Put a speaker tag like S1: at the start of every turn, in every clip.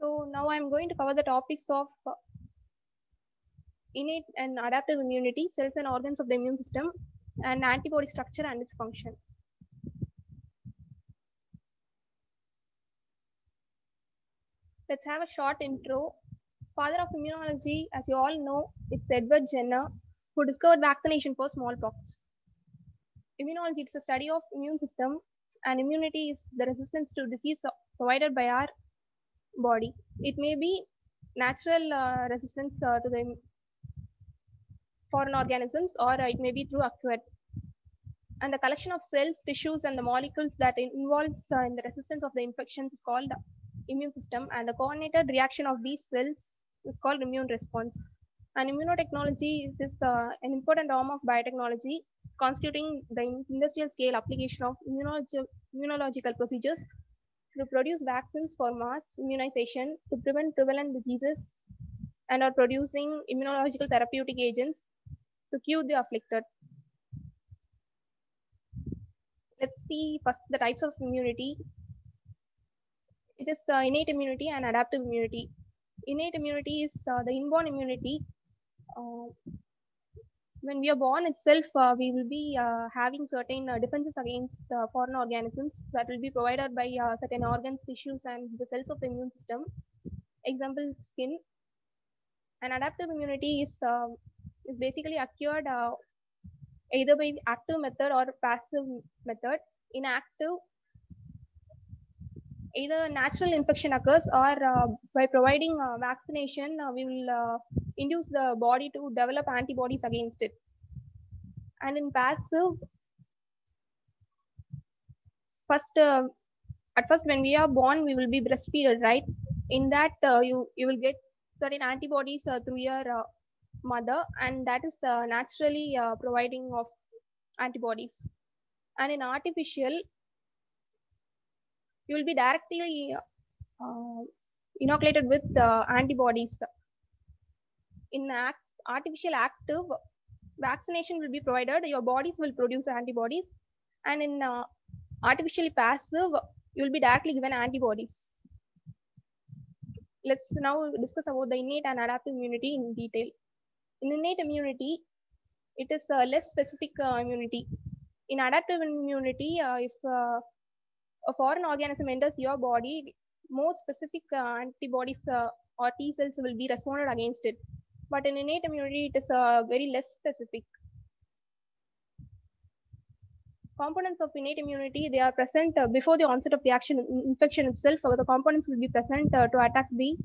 S1: So now I'm going to cover the topics of uh, innate and adaptive immunity, cells and organs of the immune system, and antibody structure and its function. Let's have a short intro. Father of immunology, as you all know, it's Edward Jenner, who discovered vaccination for smallpox. Immunology is a study of immune system, and immunity is the resistance to disease provided by our body. It may be natural uh, resistance uh, to the foreign organisms, or it may be through acquired. And the collection of cells, tissues, and the molecules that involves uh, in the resistance of the infections is called immune system, and the coordinated reaction of these cells is called immune response. And immunotechnology is uh, an important arm of biotechnology, constituting the industrial scale application of immunologi immunological procedures to produce vaccines for mass immunization to prevent prevalent diseases and are producing immunological therapeutic agents to cure the afflicted. Let's see first the types of immunity. It is uh, innate immunity and adaptive immunity. Innate immunity is uh, the inborn immunity. Uh, when we are born itself, uh, we will be uh, having certain uh, defenses against foreign organisms that will be provided by certain organs, tissues, and the cells of the immune system. Example, skin. And adaptive immunity is, is basically acquired either by active method or passive method. In active, either natural infection occurs or uh, by providing uh, vaccination, uh, we will uh, induce the body to develop antibodies against it. And in passive, first, uh, at first when we are born, we will be breastfeeded, right? In that, uh, you, you will get certain antibodies through your mother, and that is naturally providing of antibodies. And in artificial, you will be directly uh, inoculated with uh, antibodies. In act, artificial active, vaccination will be provided. Your bodies will produce antibodies. And in uh, artificially passive, you will be directly given antibodies. Let's now discuss about the innate and adaptive immunity in detail. In innate immunity, it is a less specific immunity. In adaptive immunity, if a foreign organism enters your body, more specific uh, antibodies uh, or T cells will be responded against it. But in innate immunity, it is uh, very less specific. Components of innate immunity, they are present before the onset of the action infection itself. The components will be present to attack the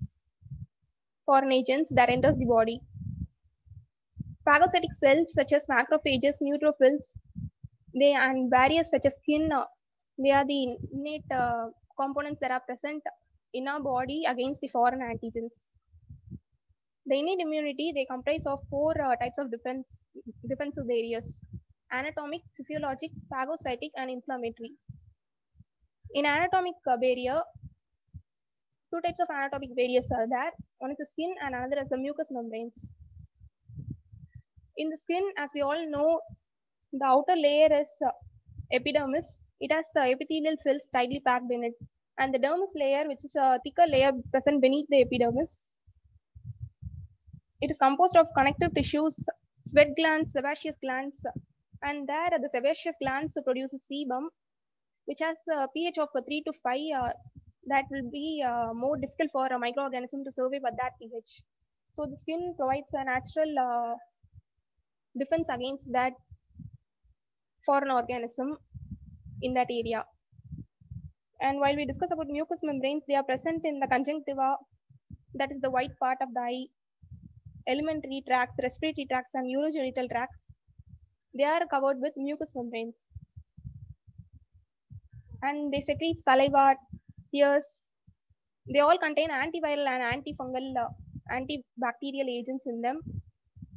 S1: foreign agents that enters the body. Phagocytic cells such as macrophages, neutrophils, they and barriers such as skin they are the innate uh, components that are present in our body against the foreign antigens. The innate immunity, they comprise of four uh, types of defense, defensive areas, anatomic, physiologic, phagocytic, and inflammatory. In anatomic uh, barrier, two types of anatomic barriers are there. One is the skin and another is the mucous membranes. In the skin, as we all know, the outer layer is uh, epidermis it has the epithelial cells tightly packed in it. And the dermis layer, which is a thicker layer present beneath the epidermis. It is composed of connective tissues, sweat glands, sebaceous glands, and there the sebaceous glands produces sebum, which has a pH of 3 to 5. Uh, that will be uh, more difficult for a microorganism to survive at that pH. So the skin provides a natural uh, defense against that foreign organism in that area. And while we discuss about mucous membranes, they are present in the conjunctiva, that is the white part of the eye, alimentary tracts, respiratory tracts, and urogenital tracts. They are covered with mucous membranes. And they secrete saliva, tears. They all contain antiviral and antifungal, uh, antibacterial agents in them.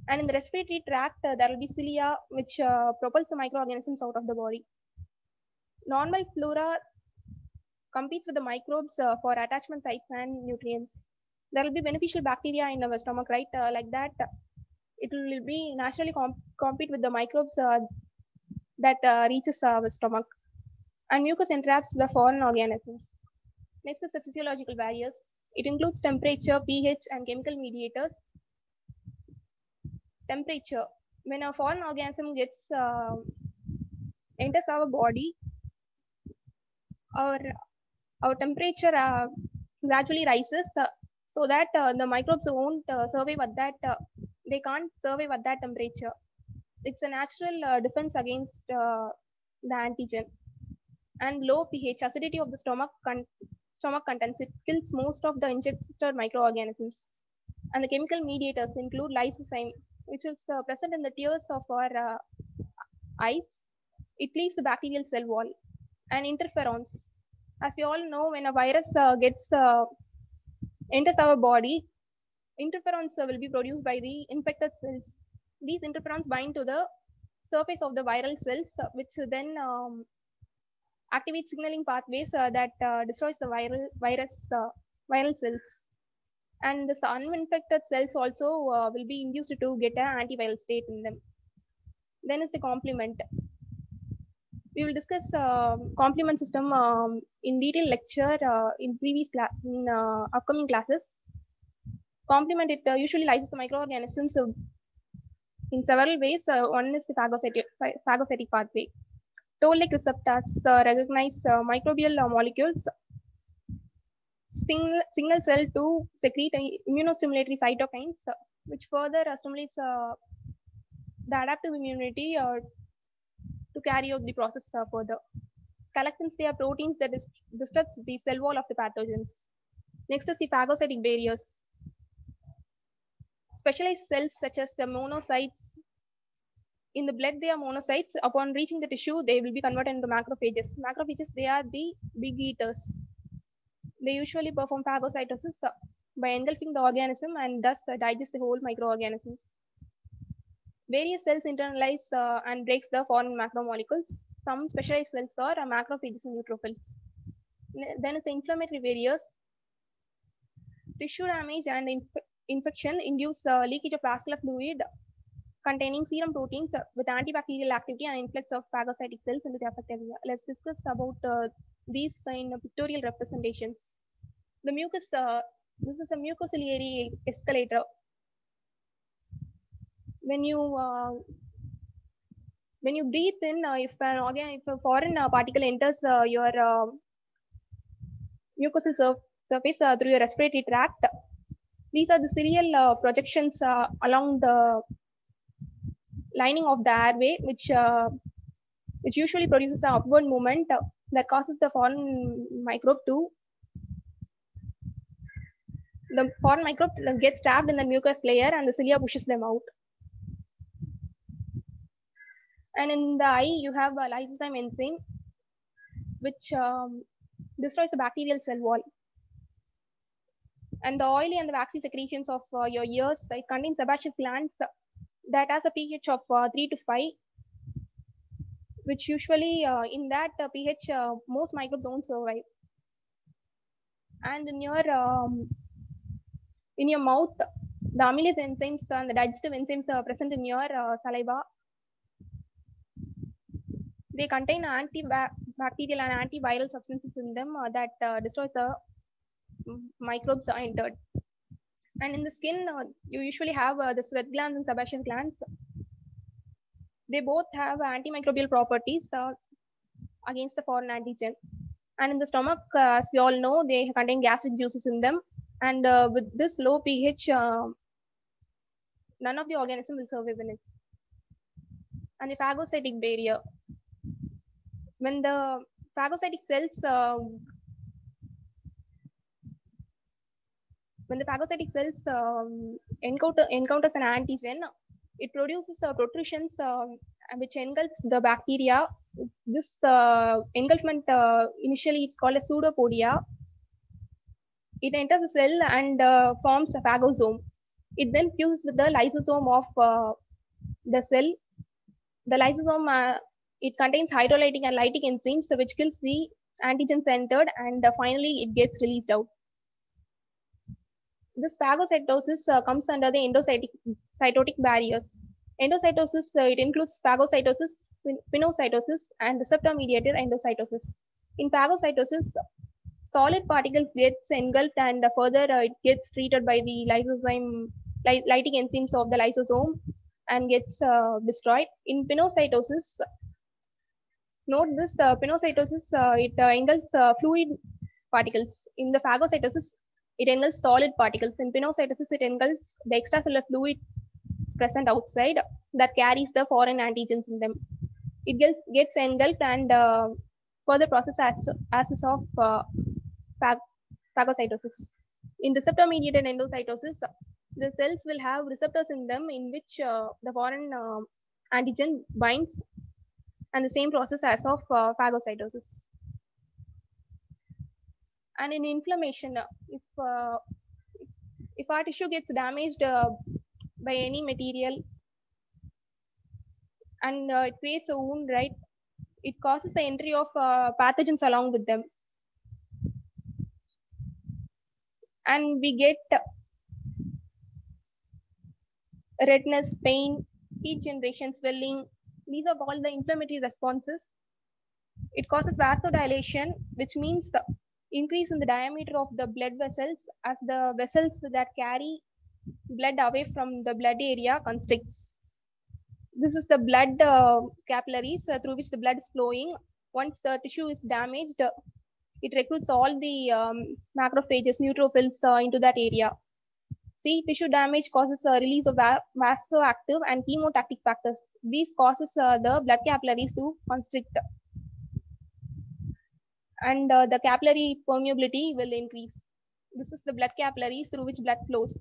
S1: And in the respiratory tract, uh, there will be cilia, which uh, propels the microorganisms out of the body normal flora competes with the microbes uh, for attachment sites and nutrients. There will be beneficial bacteria in our stomach, right? Uh, like that, it will be naturally comp compete with the microbes uh, that uh, reaches our stomach. And mucus entraps the foreign organisms. Next is the physiological barriers. It includes temperature, pH, and chemical mediators. Temperature. When a foreign organism gets uh, enters our body, our our temperature uh, gradually rises uh, so that uh, the microbes won't uh, survive at that. Uh, they can't survive at that temperature. It's a natural defense against the antigen. And low pH, acidity of the stomach con- stomach contents, it kills most of the injected microorganisms. And the chemical mediators include lysozyme, which is present in the tears of our eyes. It leaves the bacterial cell wall. And interferons. As we all know, when a virus uh, gets uh, enters our body, interferons uh, will be produced by the infected cells. These interferons bind to the surface of the viral cells, uh, which then um, activate signaling pathways uh, that destroys the viral virus viral cells. And this uninfected cells also will be induced to get an antiviral state in them. Then is the complement. We will discuss uh, complement system um, in detail lecture uh, in previous in uh, upcoming classes. Complement it uh, usually lyses the microorganisms uh, in several ways. Uh, one is the phagocytic, phagocytic pathway. Toll-like receptors recognize microbial molecules, signal, signal cell to secrete immunostimulatory cytokines, which further stimulates the adaptive immunity to carry out the process uh, further. Collectins, they are proteins that dis- disrupts the cell wall of the pathogens. Next is the phagocytic barriers. Specialized cells such as the monocytes in the blood they are monocytes upon reaching the tissue they will be converted into macrophages macrophages they are the big eaters they usually perform phagocytosis uh, by engulfing the organism and thus uh, digest the whole microorganisms various cells internalize uh, and breaks the foreign macromolecules some specialized cells are uh, macrophages and neutrophils then is the inflammatory barriers tissue damage and inf- infection induce uh, leakage of vascular fluid containing serum proteins uh, with antibacterial activity and influx of phagocytic cells into the affected area. Let's discuss about uh, these in pictorial representations. The mucus, uh, this is a mucociliary escalator. When you uh, when you breathe in, uh, if an organ, if a foreign uh, particle enters uh, your uh, mucosal surf- surface uh, through your respiratory tract, these are the serial uh, projections uh, along the lining of the airway, which uh, which usually produces an upward movement uh, that causes the foreign microbe to the foreign microbe gets trapped in the mucus layer and the cilia pushes them out. And in the eye, you have a lysozyme enzyme, which um, destroys the bacterial cell wall. And the oily and the waxy secretions of uh, your ears, it contains sebaceous glands uh, that has a pH of uh, 3 to 5, which usually uh, in that uh, pH, uh, most microbes don't survive. And in your um, in your mouth, the amylase enzymes and the digestive enzymes are present in your saliva. They contain antibacterial and antiviral substances in them uh, that uh, the microbes are entered. And in the skin, uh, you usually have uh, the sweat glands and sebaceous glands. They both have antimicrobial properties uh, against the foreign antigen. And in the stomach, uh, as we all know, they contain gastric juices in them. And with this low pH, none of the organism will survive in it. And the phagocytic barrier. When the phagocytic cells uh, when the phagocytic cells um, encounter encounters an antigen, it produces uh, protrusions uh, which engulfs the bacteria. This uh, engulfment uh, initially it's called a pseudopodia. It enters the cell and forms a phagosome. It then fuses with the lysosome of the cell. The lysosome it contains hydrolytic and lytic enzymes so which kills the antigens entered and uh, finally it gets released out this phagocytosis uh, comes under the endocytic cytotic barriers. Endocytosis, uh, it includes phagocytosis, pin- pinocytosis, and receptor-mediated endocytosis. In phagocytosis, solid particles gets engulfed and further uh, it gets treated by the lysosome, ly lytic enzymes of the lysosome and gets uh, destroyed. In pinocytosis, note this, the pinocytosis, uh, it uh, engulfs uh, fluid particles. In the phagocytosis, it engulfs solid particles. In pinocytosis, it engulfs the extracellular fluid present outside that carries the foreign antigens in them. It gets, gets engulfed and uh, further processed as, as of uh, phag phagocytosis. In receptor-mediated endocytosis, the cells will have receptors in them in which uh, the foreign uh, antigen binds and the same process as of uh, phagocytosis. And in inflammation, uh, if, uh, if our tissue gets damaged uh, by any material and it creates a wound, right, it causes the entry of pathogens along with them. And we get redness, pain, heat generation, swelling. These are all the inflammatory responses. It causes vasodilation, which means the increase in the diameter of the blood vessels as the vessels that carry blood away from the blood area constricts. This is the blood uh, capillaries uh, through which the blood is flowing. Once the tissue is damaged, uh, it recruits all the um, macrophages, neutrophils uh, into that area. See, tissue damage causes a release of va vasoactive and chemotactic factors. These causes uh, the blood capillaries to constrict. And uh, the capillary permeability will increase. This is the blood capillaries through which blood flows.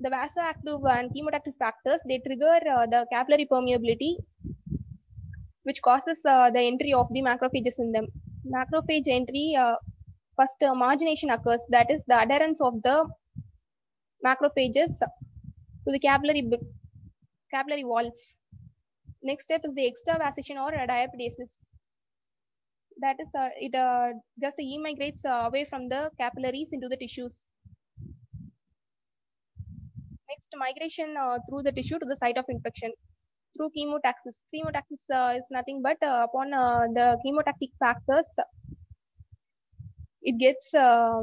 S1: The vasoactive and chemotactic factors, they trigger uh, the capillary permeability, which causes uh, the entry of the macrophages in them. Macrophage entry first uh, margination occurs that is the adherence of the macrophages to the capillary capillary walls next step is the extravasation or diapedesis that is uh, it uh, just emigrates away from the capillaries into the tissues. Next migration through the tissue to the site of infection through chemotaxis. Chemotaxis is nothing but upon the chemotactic factors it gets uh,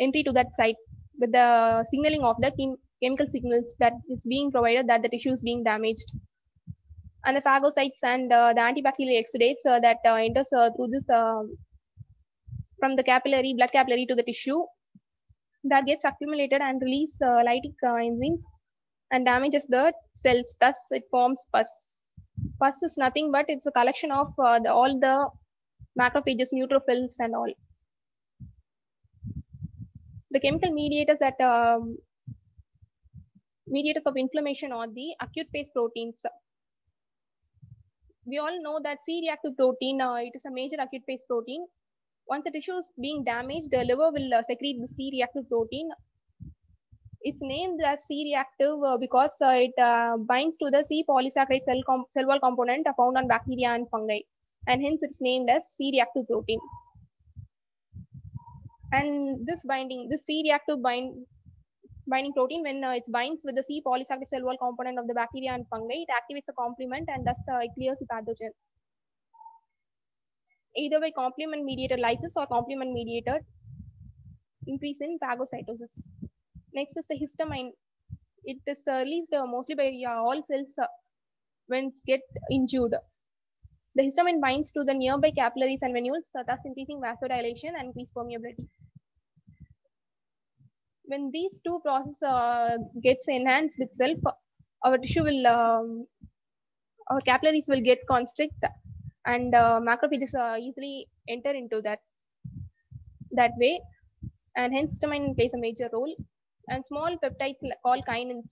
S1: entry to that site with the signaling of the chem chemical signals that is being provided that the tissue is being damaged. And the phagocytes and uh, the antibacterial exudates uh, that enters through this from the capillary, blood capillary to the tissue that gets accumulated and release lytic enzymes and damages the cells. Thus, it forms pus. Pus is nothing but it's a collection of the, all the macrophages, neutrophils, and all the chemical mediators that um, mediators of inflammation are the acute phase proteins. We all know that C-reactive protein, uh, it is a major acute phase protein. Once the tissue is being damaged, the liver will uh, secrete the C-reactive protein. It's named as C-reactive uh, because it binds to the C polysaccharide cell, cell wall component found on bacteria and fungi. And hence it's named as C-reactive protein and this binding, this C-reactive bind, binding protein, when uh, it binds with the C polysaccharide cell wall component of the bacteria and fungi, it activates a complement and thus uh, it clears the pathogen. Either by complement mediated lysis or complement mediated increase in phagocytosis. Next is the histamine. It is uh, released mostly by all cells when get injured. The histamine binds to the nearby capillaries and venules, thus increasing vasodilation and increased permeability when these two processes uh, gets enhanced itself, our tissue will, um, our capillaries will get constrict and uh, macrophages uh, easily enter into that that way. And hence histamine plays a major role. And small peptides called kinins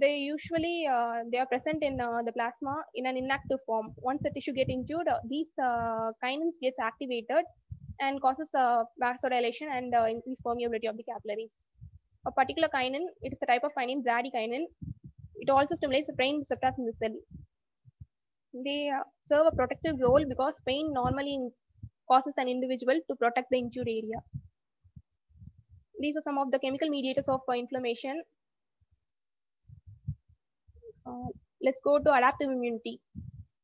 S1: they usually uh, they are present in uh, the plasma in an inactive form. Once the tissue get injured uh, these kinins gets activated and causes uh, vasodilation and uh, increased permeability of the capillaries. A particular kinin, it is a type of kinin, bradykinin. It also stimulates the brain receptors in the cell. They uh, serve a protective role because pain normally causes an individual to protect the injured area. These are some of the chemical mediators of uh, inflammation. Uh, let's go to adaptive immunity.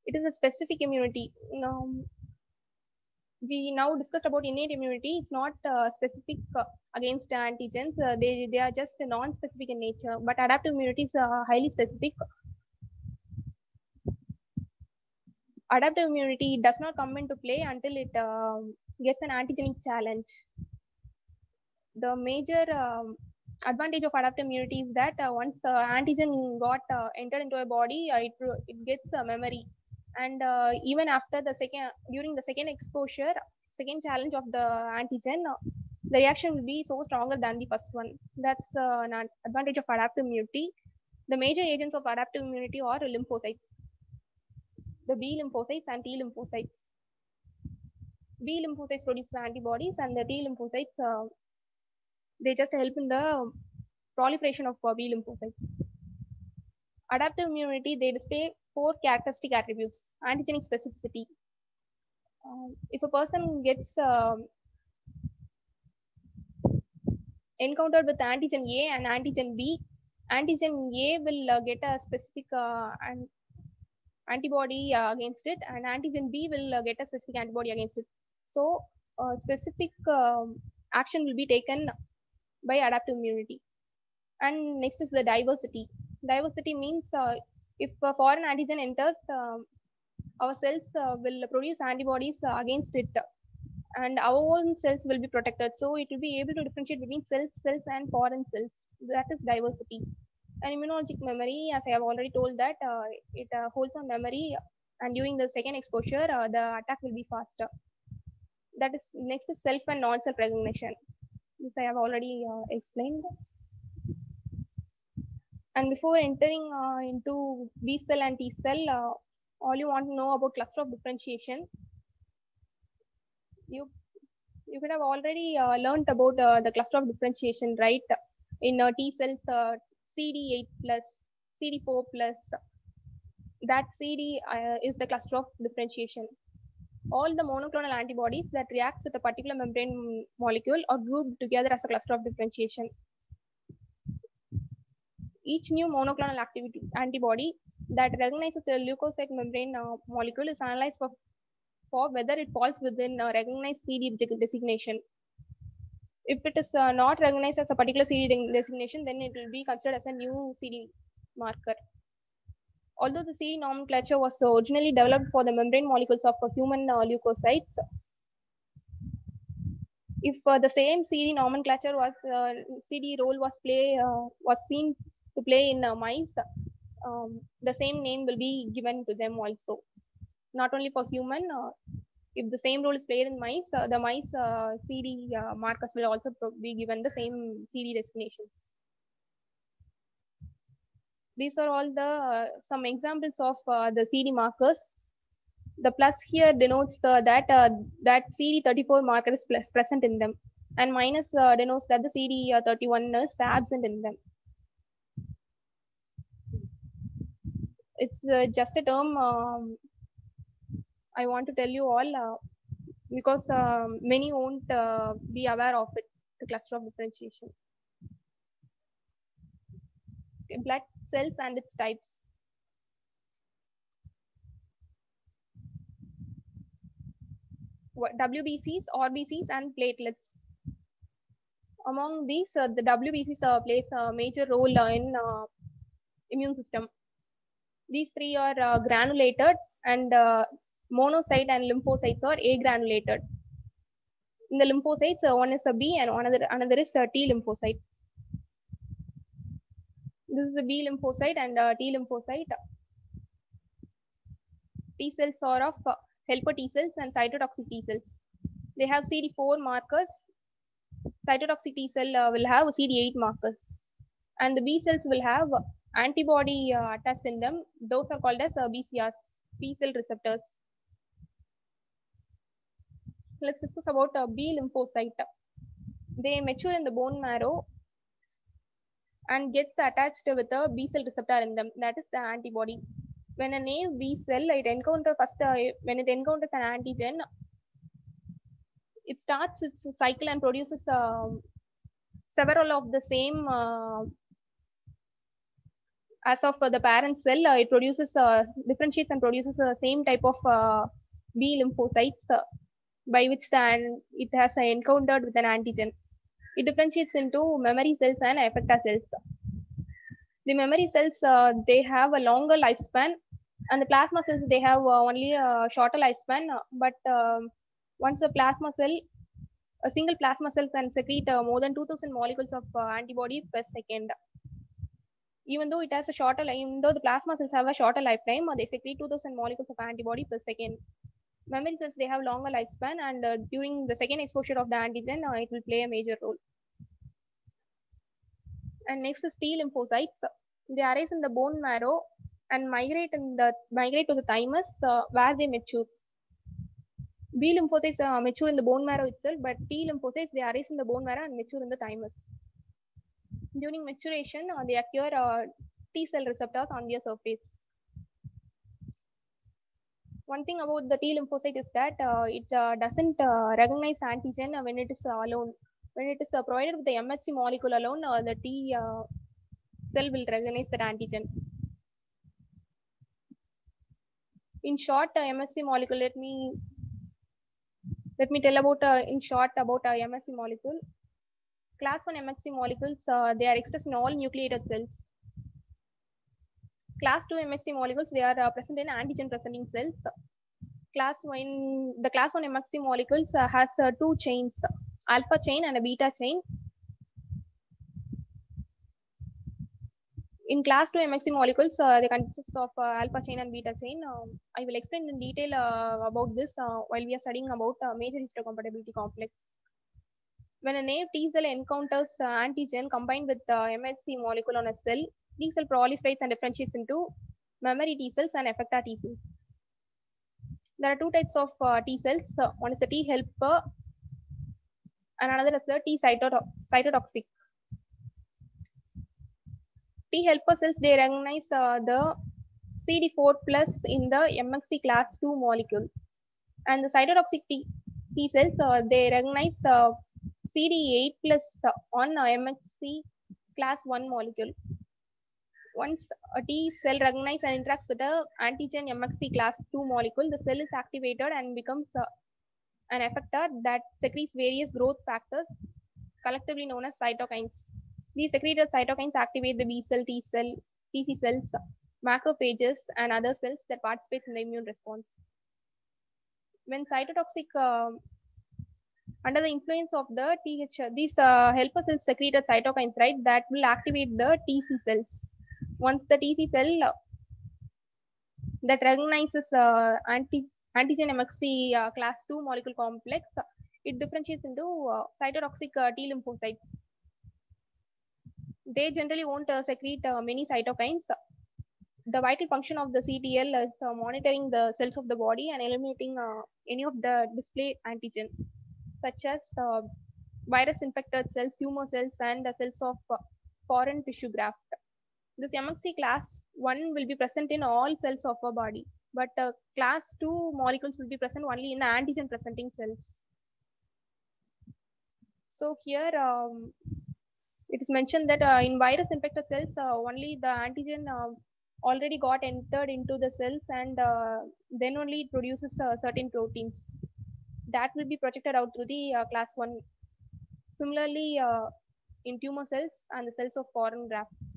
S1: It is a specific immunity. Um, we now discussed about innate immunity. It's not uh, specific uh, against antigens. Uh, they, they are just non-specific in nature, but adaptive immunity is uh, highly specific. Adaptive immunity does not come into play until it um, gets an antigenic challenge. The major um, advantage of adaptive immunity is that uh, once uh, antigen got entered into a body, it, it gets a memory and uh, even after the second during the second exposure second challenge of the antigen uh, the reaction will be so stronger than the first one. That's uh, an advantage of adaptive immunity. The major agents of adaptive immunity are lymphocytes. The b lymphocytes and t lymphocytes. B lymphocytes produce antibodies and the t lymphocytes uh, they just help in the proliferation of b lymphocytes. Adaptive immunity they display four characteristic attributes antigenic specificity. Um, if a person gets um, encountered with antigen a and antigen b antigen a will uh, get a specific uh, an antibody uh, against it and antigen b will uh, get a specific antibody against it. So specific um, action will be taken by adaptive immunity. And next is the diversity. Diversity means uh, if a foreign antigen enters, um, our cells uh, will produce antibodies against it and our own cells will be protected. So it will be able to differentiate between self cells and foreign cells. That is diversity. And immunologic memory, as I have already told that uh, it uh, holds on memory and during the second exposure, uh, the attack will be faster. That is next is self and non-self recognition. This I have already uh, explained. And before entering uh, into B cell and T cell, uh, all you want to know about cluster of differentiation. You you could have already uh, learned about uh, the cluster of differentiation, right? In uh, T cells, uh, CD8 plus, CD4 plus. That CD is the cluster of differentiation. All the monoclonal antibodies that reacts with a particular membrane molecule are grouped together as a cluster of differentiation each new monoclonal activity antibody that recognizes the leukocyte membrane uh, molecule is analyzed for, for whether it falls within a recognized CD designation. If it is uh, not recognized as a particular CD designation, then it will be considered as a new CD marker. Although the CD nomenclature was originally developed for the membrane molecules of human uh, leukocytes, if uh, the same CD nomenclature was uh, CD role was play uh, was seen to play in uh, mice, um, the same name will be given to them also. Not only for human, uh, if the same role is played in mice, uh, the mice CD markers will also be given the same CD destinations. These are all the some examples of the CD markers the plus here denotes the, that uh, that CD34 marker is present in them, and minus uh, denotes that the CD31 is absent in them. It's uh, just a term um, I want to tell you all uh, because um, many won't uh, be aware of it, the cluster of differentiation. Okay, blood cells and its types. WBCs, RBCs, and platelets. Among these, uh, the WBCs uh, plays a major role uh, in immune system. These three are uh, granulated and uh, monocyte and lymphocytes are agranulated. In the lymphocytes, uh, one is a B and another, another is a T lymphocyte. This is a B lymphocyte and a T lymphocyte. T cells are of helper T cells and cytotoxic T cells. They have CD4 markers. Cytotoxic T cell uh, will have CD8 markers. And the B cells will have antibody uh, attached in them. Those are called as BCRs, B cell receptors. So let's discuss about uh, B lymphocyte. They mature in the bone marrow and gets attached with a B cell receptor in them. That is the antibody. When a naive B cell, it encounters first uh, when it encounters an antigen, it starts its cycle and produces um, several of the same uh, as of uh, the parent cell, uh, it produces uh, differentiates and produces the same type of B lymphocytes. by which the it has encountered with an antigen. It differentiates into memory cells and effector cells. The memory cells they have a longer lifespan, and the plasma cells they have only a shorter lifespan. But um, once a plasma cell, a single plasma cell can secrete uh, more than 2,000 molecules of uh, antibody per second. Even though it has a shorter, even though the plasma cells have a shorter lifetime, uh, they secrete 2,000 molecules of antibody per second. Memory cells they have longer lifespan and uh, during the second exposure of the antigen uh, it will play a major role. And next is t lymphocytes. They arise in the bone marrow and migrate in the migrate to the thymus uh, where they mature. B lymphocytes uh, mature in the bone marrow itself but t lymphocytes they arise in the bone marrow and mature in the thymus during maturation uh, they acquire uh, t cell receptors on their surface one thing about the T lymphocyte is that uh, it doesn't recognize antigen when it is alone. When it is provided with the MHC molecule alone, the T cell will recognize that antigen. In short, MHC molecule. Let me let me tell about uh, in short about uh, MHC molecule. Class one MHC molecules uh, they are expressed in all nucleated cells. Class 2 MHC molecules, they are uh, present in antigen presenting cells. Class 1, the class 1 MHC molecules uh, has uh, two chains, alpha chain and a beta chain. In class 2 MHC molecules, uh, they consist of uh, alpha chain and beta chain. Um, I will explain in detail about this while we are studying about major histocompatibility complex. When a T cell encounters uh, antigen combined with the MHC molecule on a cell, T cell proliferates and differentiates into memory T cells and effector T cells. There are two types of uh, T cells. Uh, one is the T helper and another is the T cytoto- cytotoxic. T helper cells, they recognize uh, the CD4 plus in the MHC class 2 molecule. And the cytotoxic T, T cells, uh, they recognize uh, CD8 plus on uh, MHC class 1 molecule once a T cell recognizes and interacts with the antigen MHC class 2 molecule, the cell is activated and becomes uh, an effector that secretes various growth factors, collectively known as cytokines. These secreted cytokines activate the B cell, T cell, TC cells, macrophages, and other cells that participates in the immune response. When cytotoxic uh, under the influence of the TH, these uh, helper cells secreted cytokines, right, that will activate the TC cells once the TC cell uh, that recognizes uh, anti antigen MHC uh, class 2 molecule complex, uh, it differentiates into uh, cytotoxic T lymphocytes. They generally won't secrete many cytokines. The vital function of the CTL is monitoring the cells of the body and eliminating any of the display antigen, such as uh, virus infected cells, tumor cells, and the cells of uh, foreign tissue graft this MHC class 1 will be present in all cells of our body, but uh, class 2 molecules will be present only in the antigen presenting cells. So here um, it is mentioned that uh, in virus infected cells, uh, only the antigen uh, already got entered into the cells and then only it produces certain proteins that will be projected out through the uh, class 1. Similarly, uh, in tumor cells and the cells of foreign grafts.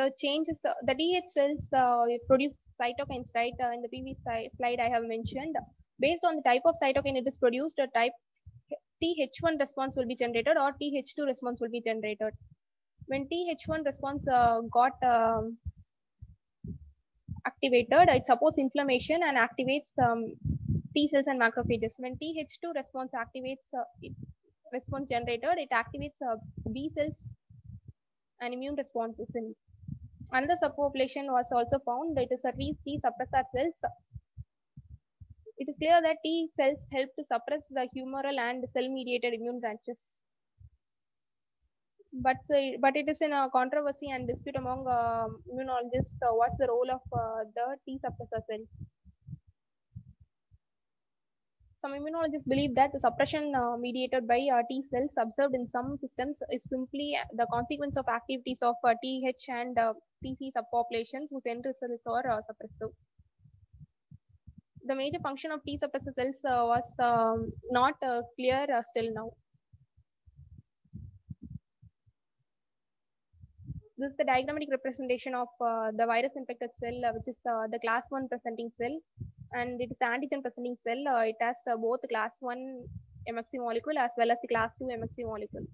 S1: the changes, uh, the TH cells uh, produce cytokines, right? Uh, in the previous slide I have mentioned. Based on the type of cytokine it is produced, a type TH1 response will be generated or TH2 response will be generated. When TH1 response uh, got um, activated, it supports inflammation and activates um, T cells and macrophages. When TH2 response activates, uh, it, response generated, it activates uh, B cells and immune responses in another subpopulation was also found. It is a T, T suppressor cells. It is clear that T cells help to suppress the humoral and cell-mediated immune branches. But so, but it is in a controversy and dispute among uh, immunologists. Uh, what's the role of uh, the T suppressor cells? Some immunologists believe that the suppression uh, mediated by uh, T cells observed in some systems is simply the consequence of activities of uh, TH and uh, TC subpopulations whose end results are uh, suppressive. The major function of T suppressor cells uh, was um, not uh, clear uh, still now. This is the diagrammatic representation of uh, the virus infected cell, uh, which is uh, the class 1 presenting cell, and it is antigen presenting cell. Uh, it has uh, both class 1 MHC molecule as well as the class 2 MHC molecule.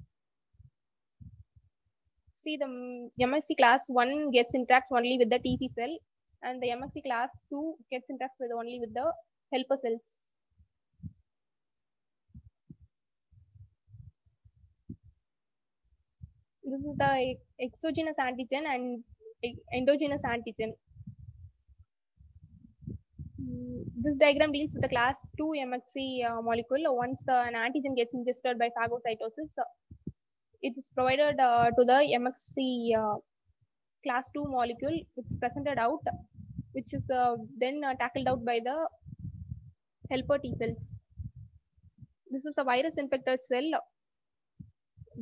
S1: See, the mm, MHC class 1 gets interacts only with the TC cell, and the MHC class 2 gets interacts with only with the helper cells. This is the exogenous antigen and endogenous antigen. Mm, This diagram deals with the class 2 MHC uh, molecule. Once uh, an antigen gets ingested by phagocytosis, uh, it is provided uh, to the MHC uh, class 2 molecule, is presented out, which is uh, then tackled out by the helper T cells. This is a virus infected cell.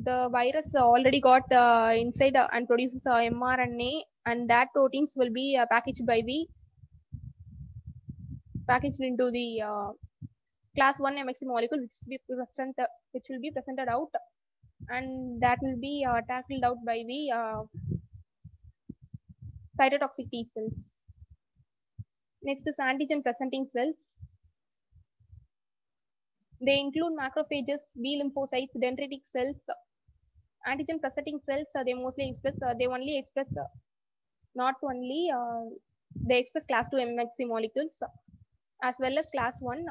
S1: The virus already got uh, inside uh, and produces uh, mRNA, and that proteins will be uh, packaged by the packaged into the class 1 MHC molecule, which, is be present, which will be presented out, and that will be tackled out by the cytotoxic T cells. Next is antigen presenting cells. They include macrophages, B lymphocytes, dendritic cells. Antigen presenting cells, uh, they mostly express, uh, they only express, uh, not only, they express class 2 MHC molecules as well as class 1.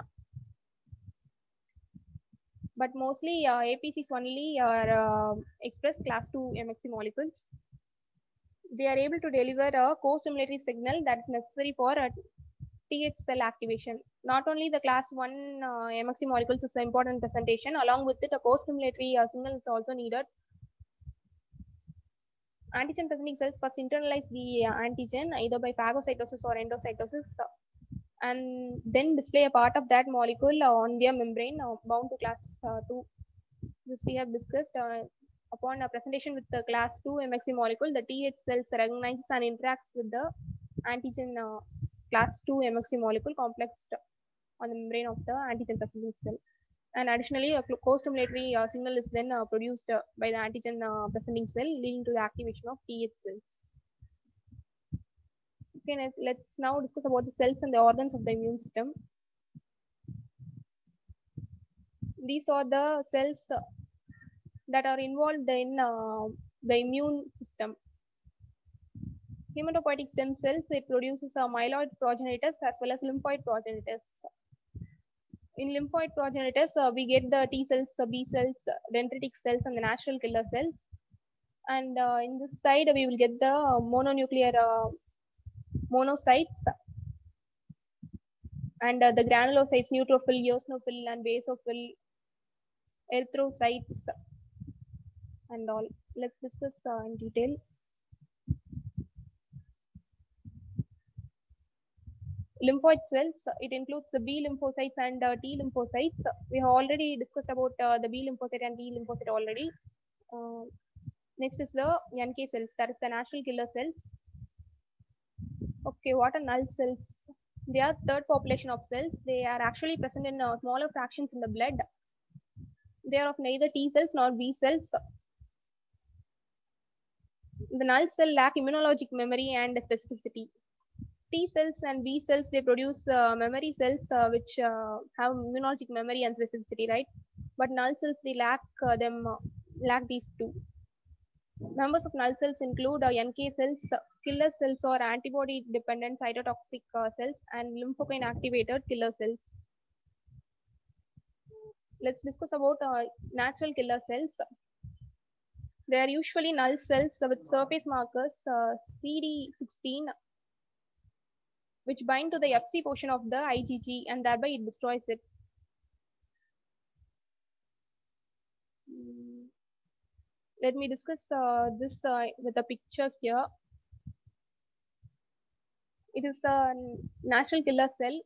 S1: But mostly APCs only are express class 2 MHC molecules. They are able to deliver a co-stimulatory signal that is necessary for a TH cell activation. Not only the class 1 uh, MHC molecules is an important presentation, along with it, a co-stimulatory uh, signal is also needed. Antigen presenting cells first internalize the uh, antigen either by phagocytosis or endocytosis uh, and then display a part of that molecule uh, on their membrane uh, bound to class uh, 2. This we have discussed upon a presentation with the class 2 MHC molecule, the TH cells recognizes and interacts with the antigen uh, class 2 MHC molecule complex on the membrane of the antigen presenting cell. And additionally, a co-stimulatory uh, signal is then uh, produced uh, by the antigen uh, presenting cell, leading to the activation of TH cells. Okay, let's, let's now discuss about the cells and the organs of the immune system. These are the cells uh, that are involved in uh, the immune system. Hematopoietic stem cells, it produces a myeloid progenitors as well as lymphoid progenitors. In lymphoid progenitors, uh, we get the T cells, B cells, dendritic cells, and the natural killer cells. And uh, in this side, we will get the mononuclear uh, monocytes and uh, the granulocytes, neutrophil, eosinophil, and basophil, erythrocytes, and all. Let's discuss uh, in detail. Lymphoid cells, it includes the B lymphocytes and uh, T lymphocytes. We have already discussed about uh, the B lymphocyte and T lymphocyte already. Uh, next is the NK cells, that is the natural killer cells. Okay, what are null cells? They are third population of cells. They are actually present in uh, smaller fractions in the blood. They are of neither T cells nor B cells. The null cell lack immunologic memory and specificity. T cells and B cells, they produce uh, memory cells uh, which uh, have immunologic memory and specificity, right? But null cells, they lack uh, them, uh, lack these two. Members of null cells include uh, NK cells, killer cells or antibody dependent cytotoxic cells, and lymphokine activated killer cells. Let's discuss about natural killer cells. They are usually null cells with surface markers uh, CD16 which bind to the Fc portion of the IgG and thereby it destroys it. Let me discuss uh, this uh, with a picture here. It is a natural killer cell.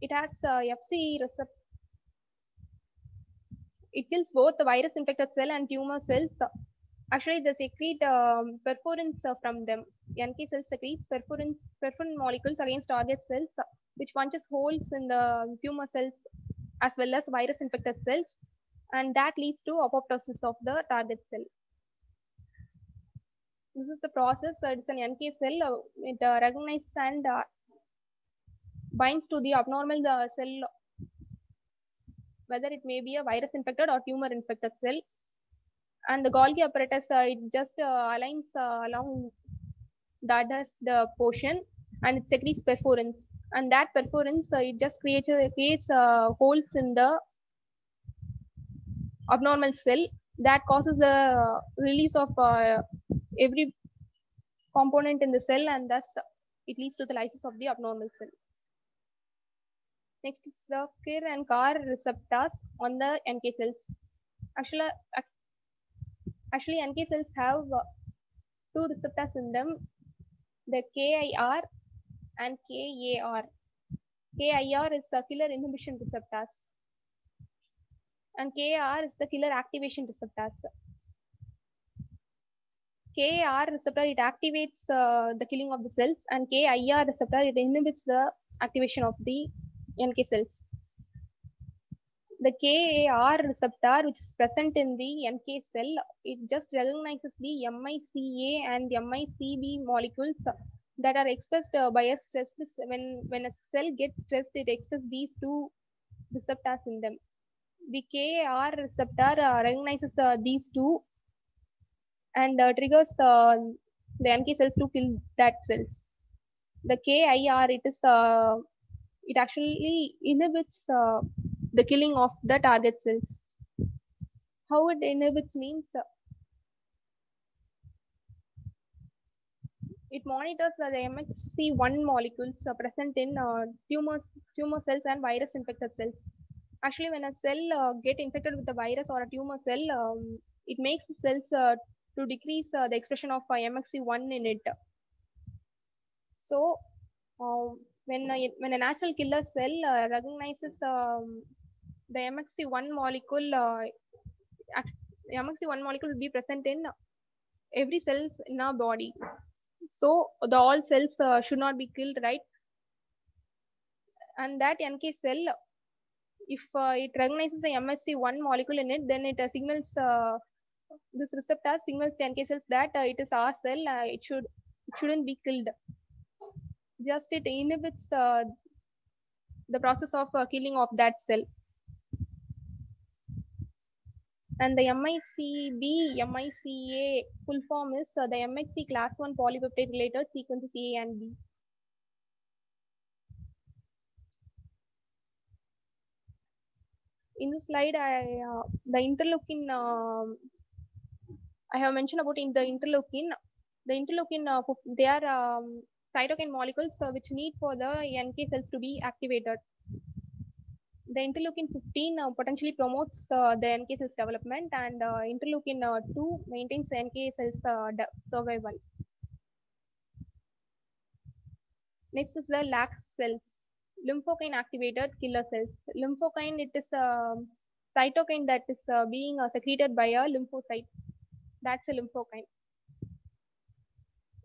S1: It has uh, Fc receptor. It kills both the virus infected cell and tumor cells. Actually, they secrete um, perforins uh, from them. NK cells secretes perforins, perforin molecules against target cells, uh, which punches holes in the tumor cells as well as virus infected cells, and that leads to apoptosis of the target cell. This is the process. Uh, it's an NK cell. Uh, it uh, recognizes and uh, binds to the abnormal uh, cell, whether it may be a virus infected or tumor infected cell. And the Golgi apparatus, uh, it just uh, aligns uh, along that does the portion and it secretes perforins. And that perforins, uh, it just creates, creates uh, holes in the abnormal cell that causes the release of uh, every component in the cell and thus it leads to the lysis of the abnormal cell. Next is the KIR and KAR receptors on the NK cells. Actually, actually NK cells have two receptors in them, the KIR and KAR. KIR is killer inhibition receptors and KAR is the killer activation receptors. KAR receptor, it activates uh, the killing of the cells and KIR receptor, it inhibits the activation of the NK cells. The KAR receptor, which is present in the NK cell, it just recognizes the MICA and MICB molecules that are expressed uh, by a stress. When, when a cell gets stressed, it expresses these two receptors in them. The KAR receptor uh, recognizes uh, these two and uh, triggers uh, the NK cells to kill that cells. The KIR, it is uh, it actually inhibits the killing of the target cells. How it inhibits means uh, it monitors the MHC1 molecules uh, present in uh, tumors, tumor cells and virus infected cells. Actually, when a cell uh, get infected with a virus or a tumor cell, um, it makes the cells uh, to decrease uh, the expression of uh, MHC1 in it. So, um, when when a natural killer cell recognizes um, the MHC1 molecule, uh, MHC1 molecule will be present in every cells in our body. So the all cells uh, should not be killed, right? And that NK cell, if uh, it recognizes the MHC1 molecule in it, then it uh, signals this receptor signals the NK cells that it is our cell. it should it shouldn't be killed. Just it inhibits the process of killing of that cell. And the MICB, MICA full form is uh, the MHC class 1 polypeptide related sequences A and B. In this slide, I, uh, the interleukin, uh, I have mentioned about in the interleukin. The interleukin, uh, they are um, cytokine molecules uh, which need for the NK cells to be activated the interleukin 15 uh, potentially promotes uh, the NK cells development and uh, interleukin 2 maintains NK cells survival. Next is the LAK cells, lymphokine activated killer cells. Lymphokine, it is a cytokine that is being secreted by a lymphocyte. That's a lymphokine.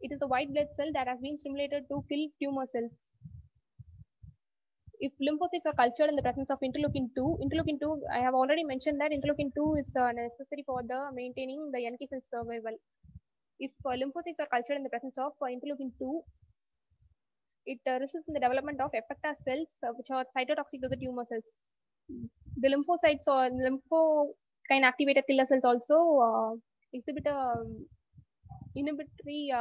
S1: It is a white blood cell that has been stimulated to kill tumor cells if lymphocytes are cultured in the presence of interleukin 2, interleukin 2, I have already mentioned that interleukin 2 is uh, necessary for the maintaining the NK cell survival. If uh, lymphocytes are cultured in the presence of uh, interleukin 2, it uh, results in the development of effector cells, uh, which are cytotoxic to the tumor cells. The lymphocytes or lymphokine activated killer cells also uh, exhibit a um, inhibitory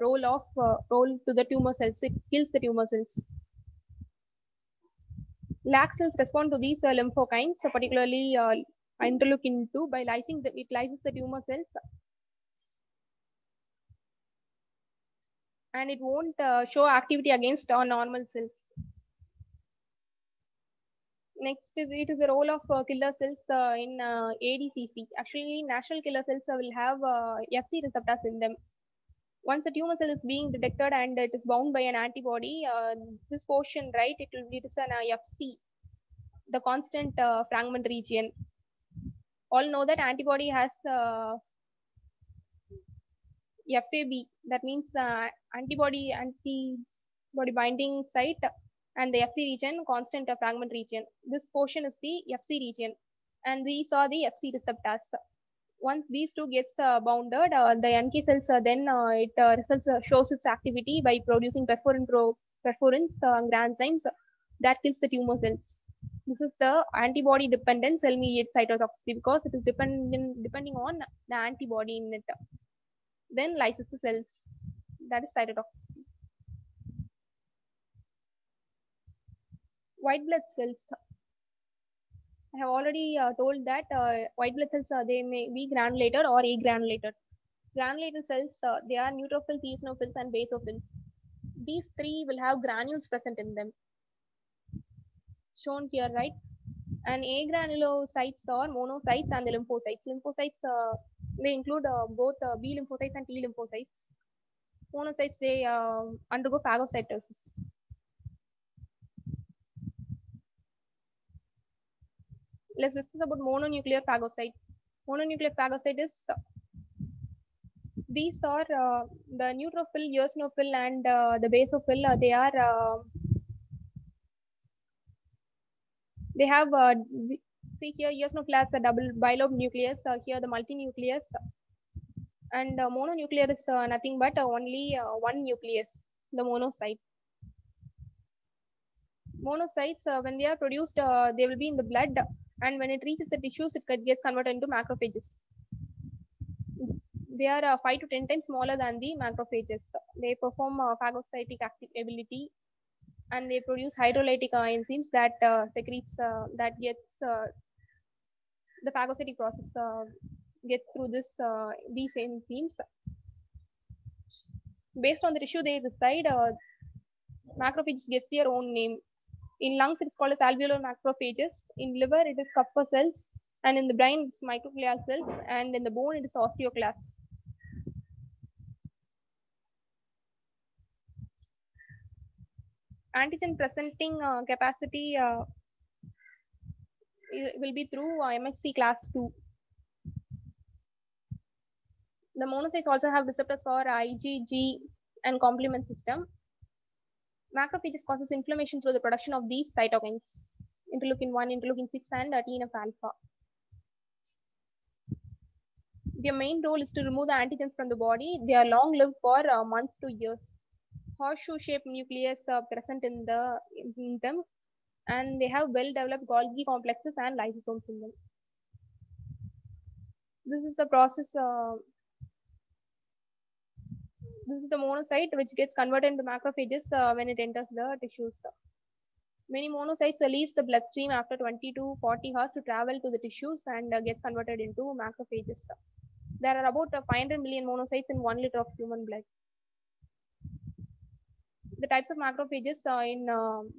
S1: role of role to the tumor cells. It kills the tumor cells. LAK cells respond to these uh, lymphokines, so particularly uh, interleukin 2 by lysing the, it lyses the tumor cells and it won't uh, show activity against uh, normal cells. Next is it is the role of uh, killer cells uh, in uh, ADCC. Actually, natural killer cells will have FC receptors in them once a tumor cell is being detected and it is bound by an antibody, uh, this portion, right, it will be it is an FC, the constant uh, fragment region. All know that antibody has uh, FAB, that means uh, antibody antibody binding site, and the FC region, constant fragment region. This portion is the FC region, and these are the FC receptors. Once these two gets uh, bounded, uh, the NK cells uh, then it results shows its activity by producing perforin pro perforins uh, granzymes that kills the tumor cells. This is the antibody dependent cell mediated cytotoxicity because it is dependent depending on the antibody in it. Then lyses the cells. That is cytotoxicity. White blood cells. I have already uh, told that uh, white blood cells uh, they may be granulated or agranulated. Granulated cells uh, they are neutrophils, eosinophils, and basophils. These three will have granules present in them shown here, right? And agranulocytes are monocytes and the lymphocytes. Lymphocytes, uh, they include uh, both B lymphocytes and T lymphocytes. Monocytes, they undergo phagocytosis. Let's discuss about mononuclear phagocyte. Mononuclear phagocyte is these are uh, the neutrophil, eosinophil, and uh, the basophil. Uh, they are uh, they have uh, see here eosinophil has a double bilobe nucleus. Uh, here the multinucleus, and uh, mononuclear is uh, nothing but uh, only uh, one nucleus, the monocyte. Monocytes, uh, when they are produced, uh, they will be in the blood, and when it reaches the tissues, it gets converted into macrophages they are uh, 5 to 10 times smaller than the macrophages. They perform uh, phagocytic activity and they produce hydrolytic uh, enzymes that uh, secretes, uh, that gets uh, the phagocytic process gets through this these enzymes. Based on the tissue they reside, uh, macrophages gets their own name. In lungs, it's called as alveolar macrophages. In liver, it is Kupffer cells. And in the brain, it's microglial cells. And in the bone, it is osteoclasts. antigen presenting uh, capacity uh, will be through uh, MHC class 2. The monocytes also have receptors for IgG and complement system. Macrophages causes inflammation through the production of these cytokines, interleukin 1, interleukin 6, and TNF alpha. Their main role is to remove the antigens from the body. They are long lived for uh, months to years horseshoe shaped nucleus uh, present in the in them and they have well developed Golgi complexes and lysosomes in them. This is the process. Uh, this is the monocyte which gets converted into macrophages uh, when it enters the tissues. Many monocytes uh, leaves the bloodstream after 20 to 40 hours to travel to the tissues and uh, gets converted into macrophages. There are about uh, 500 million monocytes in one liter of human blood the types of macrophages are in um,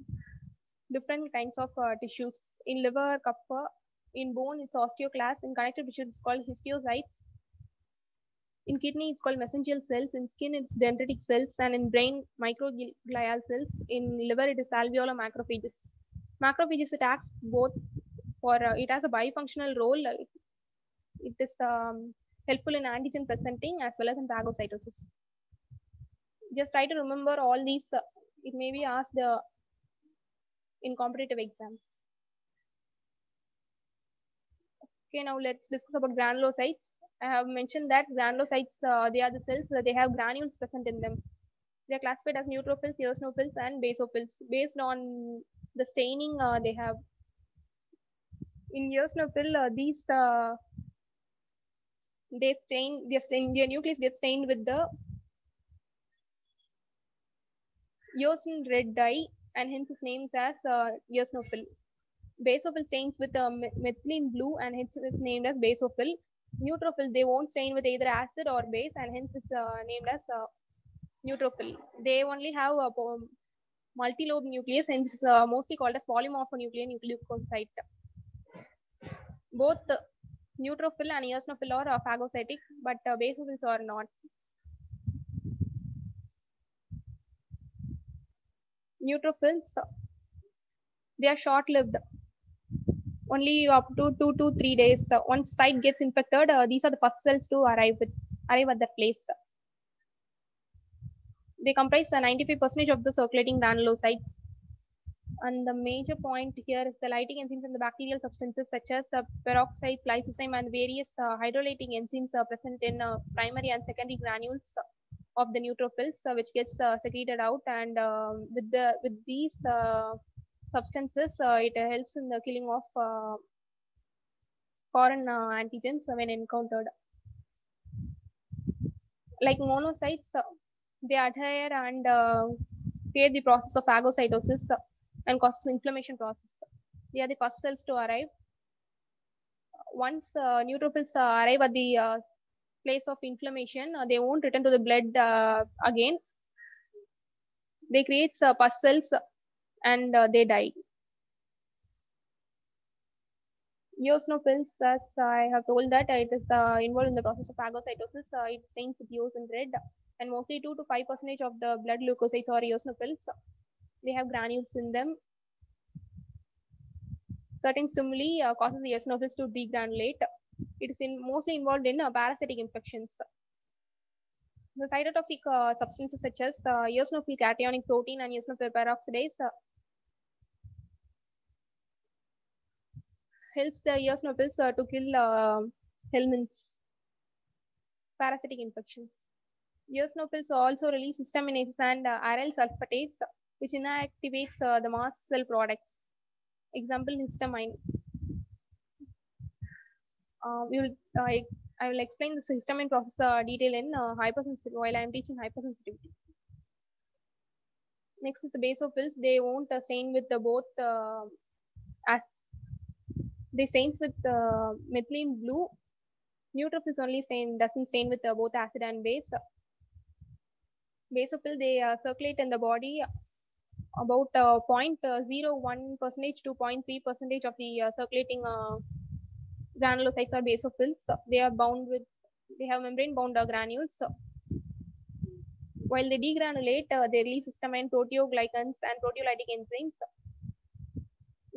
S1: different kinds of uh, tissues. In liver, Kupffer. In bone, it's osteoclasts. In connective tissue, it's called histiocytes. In kidney, it's called mesangial cells. In skin, it's dendritic cells. And in brain, microglial cells. In liver, it is alveolar macrophages. Macrophages, it acts both for, uh, it has a bifunctional role. Uh, It, is um, helpful in antigen presenting as well as in phagocytosis just try to remember all these uh, it may be asked uh, in competitive exams okay now let's discuss about granulocytes i have mentioned that granulocytes uh, they are the cells that they have granules present in them they are classified as neutrophils eosinophils and basophils based on the staining uh, they have in eosinophil uh, these uh, they stain their stain their nucleus gets stained with the eosin red dye and hence is named as uh, eosinophil. Basophil stains with uh, methylene blue and hence it's named as basophil. Neutrophil, they won't stain with either acid or base and hence it's uh, named as uh, neutrophil. They only have a multi-lobe nucleus hence it's uh, mostly called as polymorphonuclear leukocyte. Both neutrophil and eosinophil are uh, phagocytic but uh, basophils are not. neutrophils they are short lived only up to two to three days Uh, once site gets infected uh, these are the first cells to arrive with, arrive at that place They comprise 95% of the circulating granulocytes. And the major point here is the lytic enzymes and the bacterial substances such as uh, peroxides, lysozyme, and various uh, hydrolytic enzymes are present in uh, primary and secondary granules of the neutrophils, uh, which gets uh, secreted out. And um, with the with these uh, substances, uh, it helps in the killing of uh, foreign uh, antigens when encountered. Like monocytes, uh, they adhere and uh, create the process of phagocytosis uh, and causes inflammation process. They are the first cells to arrive. Once neutrophils arrive at the place of inflammation, they won't return to the blood again. They create uh, pus cells and uh, they die. Eosinophils, as I have told that uh, it is uh, involved in the process of phagocytosis. Uh, it stains with in red, and mostly 2 to 5 percentage of the blood leukocytes or eosinophils. They have granules in them. Certain stimuli uh, causes the eosinophils to degranulate. It is in, mostly involved in uh, parasitic infections. The cytotoxic uh, substances such as uh, eosinophil cationic protein and eosinophil peroxidase helps the eosinophils to kill uh, helminths, parasitic infections. Eosinophils also release histaminases and uh, aryl sulfatase, which inactivates uh, the mast cell products. Example, histamine. Uh, we will, uh, I, I will explain the histamine process uh, detail in uh, hypersensitivity while I am teaching hypersensitivity. Next is the basophils. They won't uh, stain with the both uh, as they stains with uh, methylene blue. Neutrophils only stain doesn't stain with uh, both acid and base. Basophil they uh, circulate in the body about uh, 0.01 percentage to 0.3 percentage of the uh, circulating uh, granulocytes or basophils. They are bound with they have membrane bound uh, granules. While they degranulate, uh, they release histamine, proteoglycans, and proteolytic enzymes.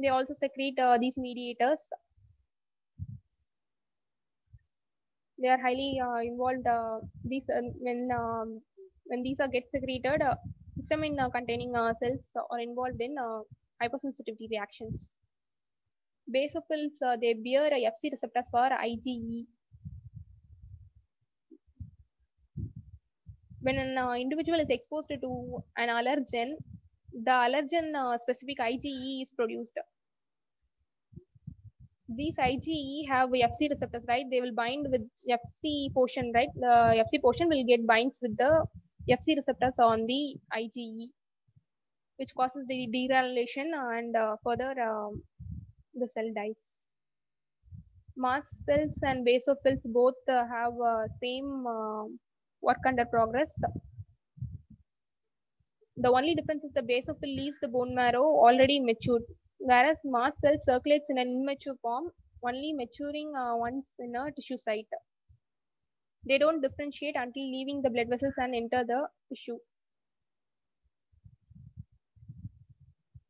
S1: They also secrete uh, these mediators. They are highly uh, involved. Uh, these when um, when these are get secreted, histamine uh, containing cells are involved in hypersensitivity reactions. Basophils they bear Fc receptors for IgE. When an uh, individual is exposed to an allergen, the allergen uh, specific IgE is produced. These IgE have Fc receptors, right? They will bind with Fc portion, right? The Fc portion will get binds with the Fc receptors on the IgE, which causes the degranulation and uh, further um, the cell dies. Mast cells and basophils both uh, have uh, same uh, work under progress. The only difference is the basophil leaves the bone marrow already matured, whereas mast cell circulates in an immature form, only maturing uh, once in a tissue site. They don't differentiate until leaving the blood vessels and enter the tissue.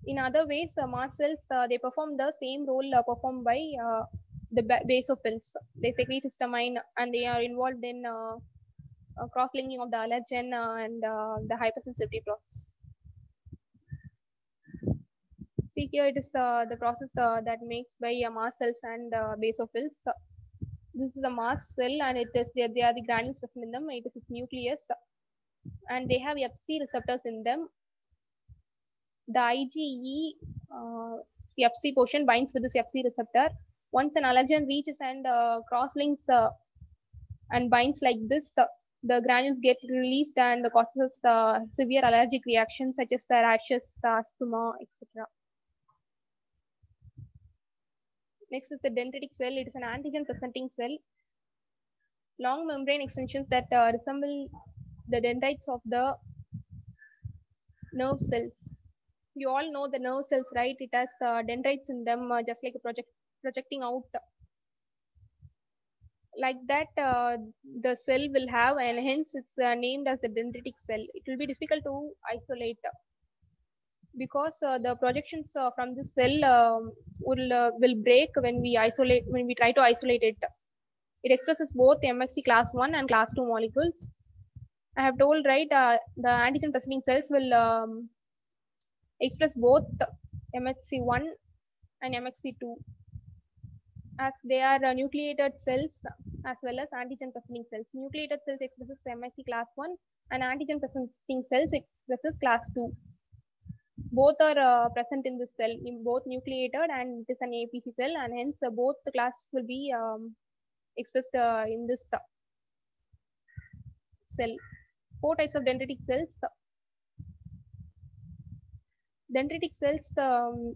S1: In other ways, uh, mast cells, uh, they perform the same role uh, performed by uh, the basophils. They secrete histamine and they are involved in uh, cross-linking of the allergen uh, and uh, the hypersensitivity process. See here, it is uh, the process uh, that makes by uh, mast cells and uh, basophils. This is the mast cell and it is they, they are the granules present in them. It is its nucleus and they have Fc receptors in them. The IgE uh, Fc portion binds with this Fc receptor. Once an allergen reaches and uh, cross-links uh, and binds like this, uh, the granules get released and causes uh, severe allergic reactions such as uh, rashes, asthma, etc. Next is the dendritic cell. It is an antigen presenting cell. Long membrane extensions that uh, resemble the dendrites of the nerve cells. You all know the nerve cells, right? It has uh, dendrites in them, uh, just like a project projecting out. Like that, uh, the cell will have, and hence it's uh, named as the dendritic cell. It will be difficult to isolate because uh, the projections uh, from this cell um, will uh, will break when we isolate when we try to isolate it. It expresses both MHC class 1 and class 2 molecules. I have told right uh, the antigen presenting cells will um, express both MHC1 and MHC2 as they are uh, nucleated cells as well as antigen presenting cells. Nucleated cells expresses MHC class 1 and antigen presenting cells expresses class 2. Both are uh, present in this cell, in both nucleated and it is an APC cell and hence uh, both the classes will be um, expressed uh, in this cell. Four types of dendritic cells. Dendritic cells, um,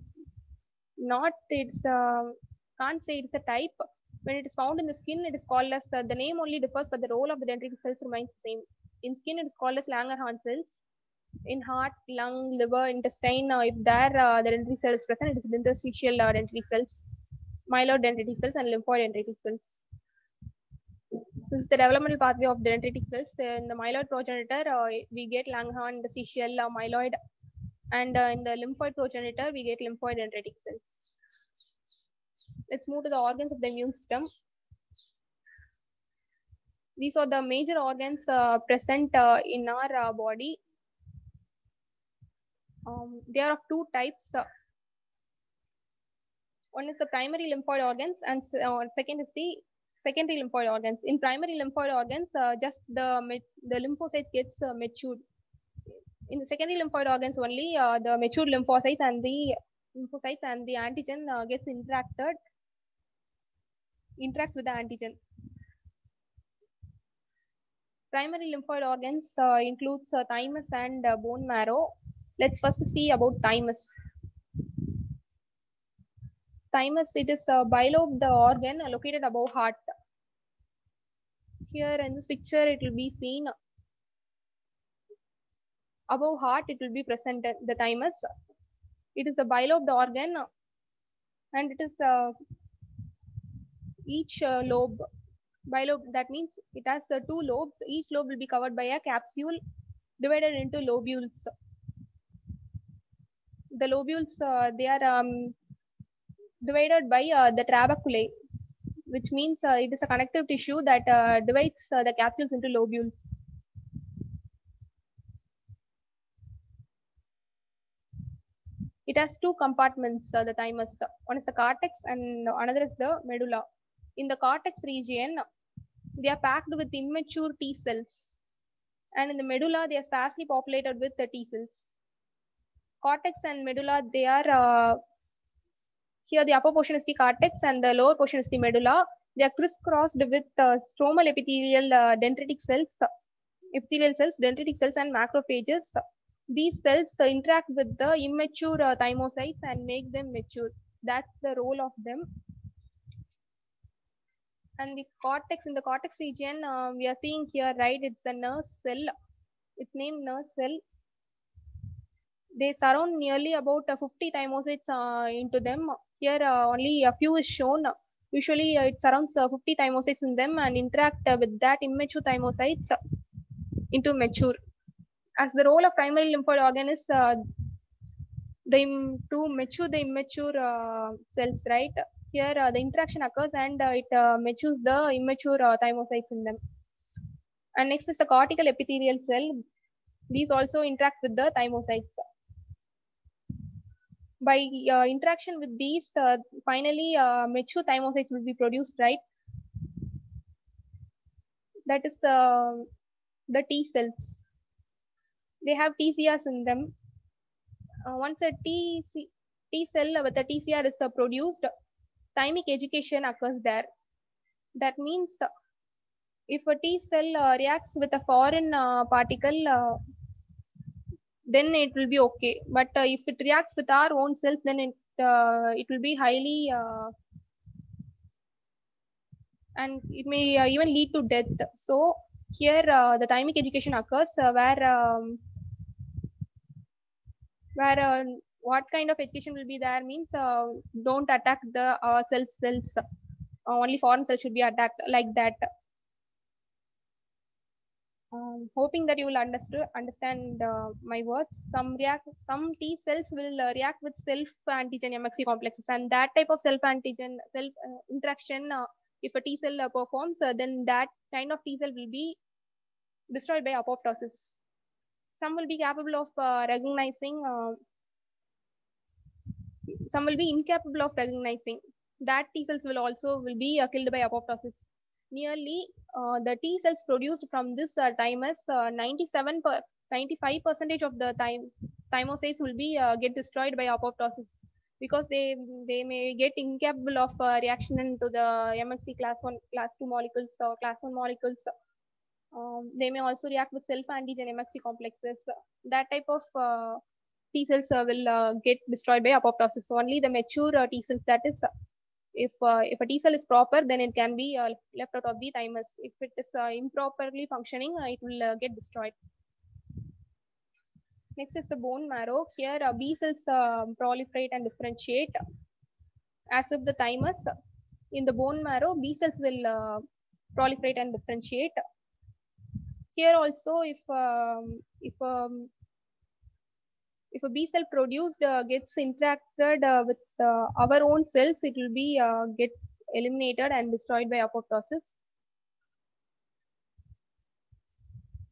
S1: not it's can't say it's a type. When it is found in the skin, it is called as uh, the name only differs, but the role of the dendritic cells remains the same. In skin, it is called as Langerhans cells. In heart, lung, liver, intestine, uh, if there uh, the dendritic cell is present, it is interstitial uh, dendritic cells, myeloid dendritic cells, and lymphoid dendritic cells. This is the developmental pathway of dendritic cells. In the myeloid progenitor, uh, we get Langerhans interstitial uh, myeloid, and uh, in the lymphoid progenitor, we get lymphoid dendritic cells let's move to the organs of the immune system. These are the major organs uh, present uh, in our uh, body. Um, they are of two types. one is the primary lymphoid organs and second is the secondary lymphoid organs. In primary lymphoid organs, just the, the lymphocytes gets matured. In the secondary lymphoid organs only, the matured lymphocytes and the lymphocytes and the antigen gets interacted interacts with the antigen. Primary lymphoid organs uh, includes uh, thymus and uh, bone marrow. Let's first see about thymus. Thymus, it is a bilobed organ located above heart. Here in this picture, it will be seen above heart, it will be presented, the thymus. It is a bilobed organ and it is each uh, lobe bilobe that means it has uh, two lobes. Each lobe will be covered by a capsule divided into lobules. The lobules uh, they are um, divided by the trabeculae which means it is a connective tissue that divides the capsules into lobules. It has two compartments the thymus. One is the cortex and another is the medulla in the cortex region, they are packed with immature T cells. And in the medulla, they are sparsely populated with the T cells. Cortex and medulla, they are, uh, here the upper portion is the cortex and the lower portion is the medulla. They are crisscrossed with uh, stromal epithelial uh, dendritic cells, epithelial cells, dendritic cells and macrophages. These cells uh, interact with the immature uh, thymocytes and make them mature. That's the role of them and the cortex in the cortex region uh, we are seeing here right it's a nurse cell. It's named nurse cell. They surround nearly about uh, 50 thymocytes uh, into them. Here uh, only a few is shown. Usually uh, it surrounds uh, 50 thymocytes in them and interact with that immature thymocytes into mature. As the role of primary lymphoid organ is the to mature the immature cells right here uh, the interaction occurs and uh, it uh, matures the immature thymocytes in them. And next is the cortical epithelial cell. These also interact with the thymocytes. By interaction with these, finally mature thymocytes will be produced, right? That is the, the T cells. They have TCRs in them. Uh, once a cell with a TCR is uh, produced, thymic education occurs there. That means if a T cell uh, reacts with a foreign uh, particle, uh, then it will be okay. But uh, if it reacts with our own cells, then it uh, it will be highly uh, and it may even lead to death. So here the thymic education occurs where um, where what kind of education will be there means uh, don't attack the uh, cells cells uh, only foreign cells should be attacked like that um, hoping that you will understand understand uh, my words some react some t cells will uh, react with self antigen mhc complexes and that type of self antigen self uh, interaction if a t cell performs then that kind of t cell will be destroyed by apoptosis. Some will be capable of uh, recognizing, uh, some will be incapable of recognizing. That T cells will also will be uh, killed by apoptosis. Nearly uh, the T cells produced from this uh, thymus, 97 per 95 percentage of the time thymocytes will be uh, get destroyed by apoptosis because they they may get incapable of uh, reaction into the MHC class 1 class 2 molecules or class 1 molecules um, they may also react with self antigen MHC complexes that type of uh, T cells uh, will uh, get destroyed by apoptosis So only the mature uh, T cells that is if if a T cell is proper then it can be left out of the thymus if it is improperly functioning it will get destroyed Next is the bone marrow. Here uh, B cells uh, proliferate and differentiate as if the thymus. In the bone marrow, B cells will uh, proliferate and differentiate. Here also, if um, if um, if a B cell produced uh, gets interacted uh, with uh, our own cells, it will be get eliminated and destroyed by apoptosis.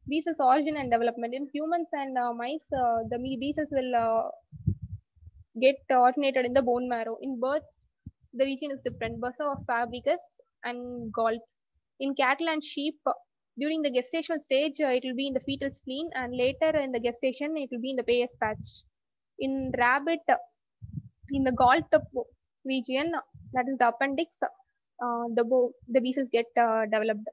S1: B cells origin and development. In humans and uh, mice uh, the B cells will uh, get originated in the bone marrow. In birds the region is different. Bursa of Fabricius and galt. In cattle and sheep during the gestational stage it will be in the fetal spleen and later in the gestation it will be in the Peyer's patch in rabbit in the galt region that is the appendix uh, the the cells get uh, developed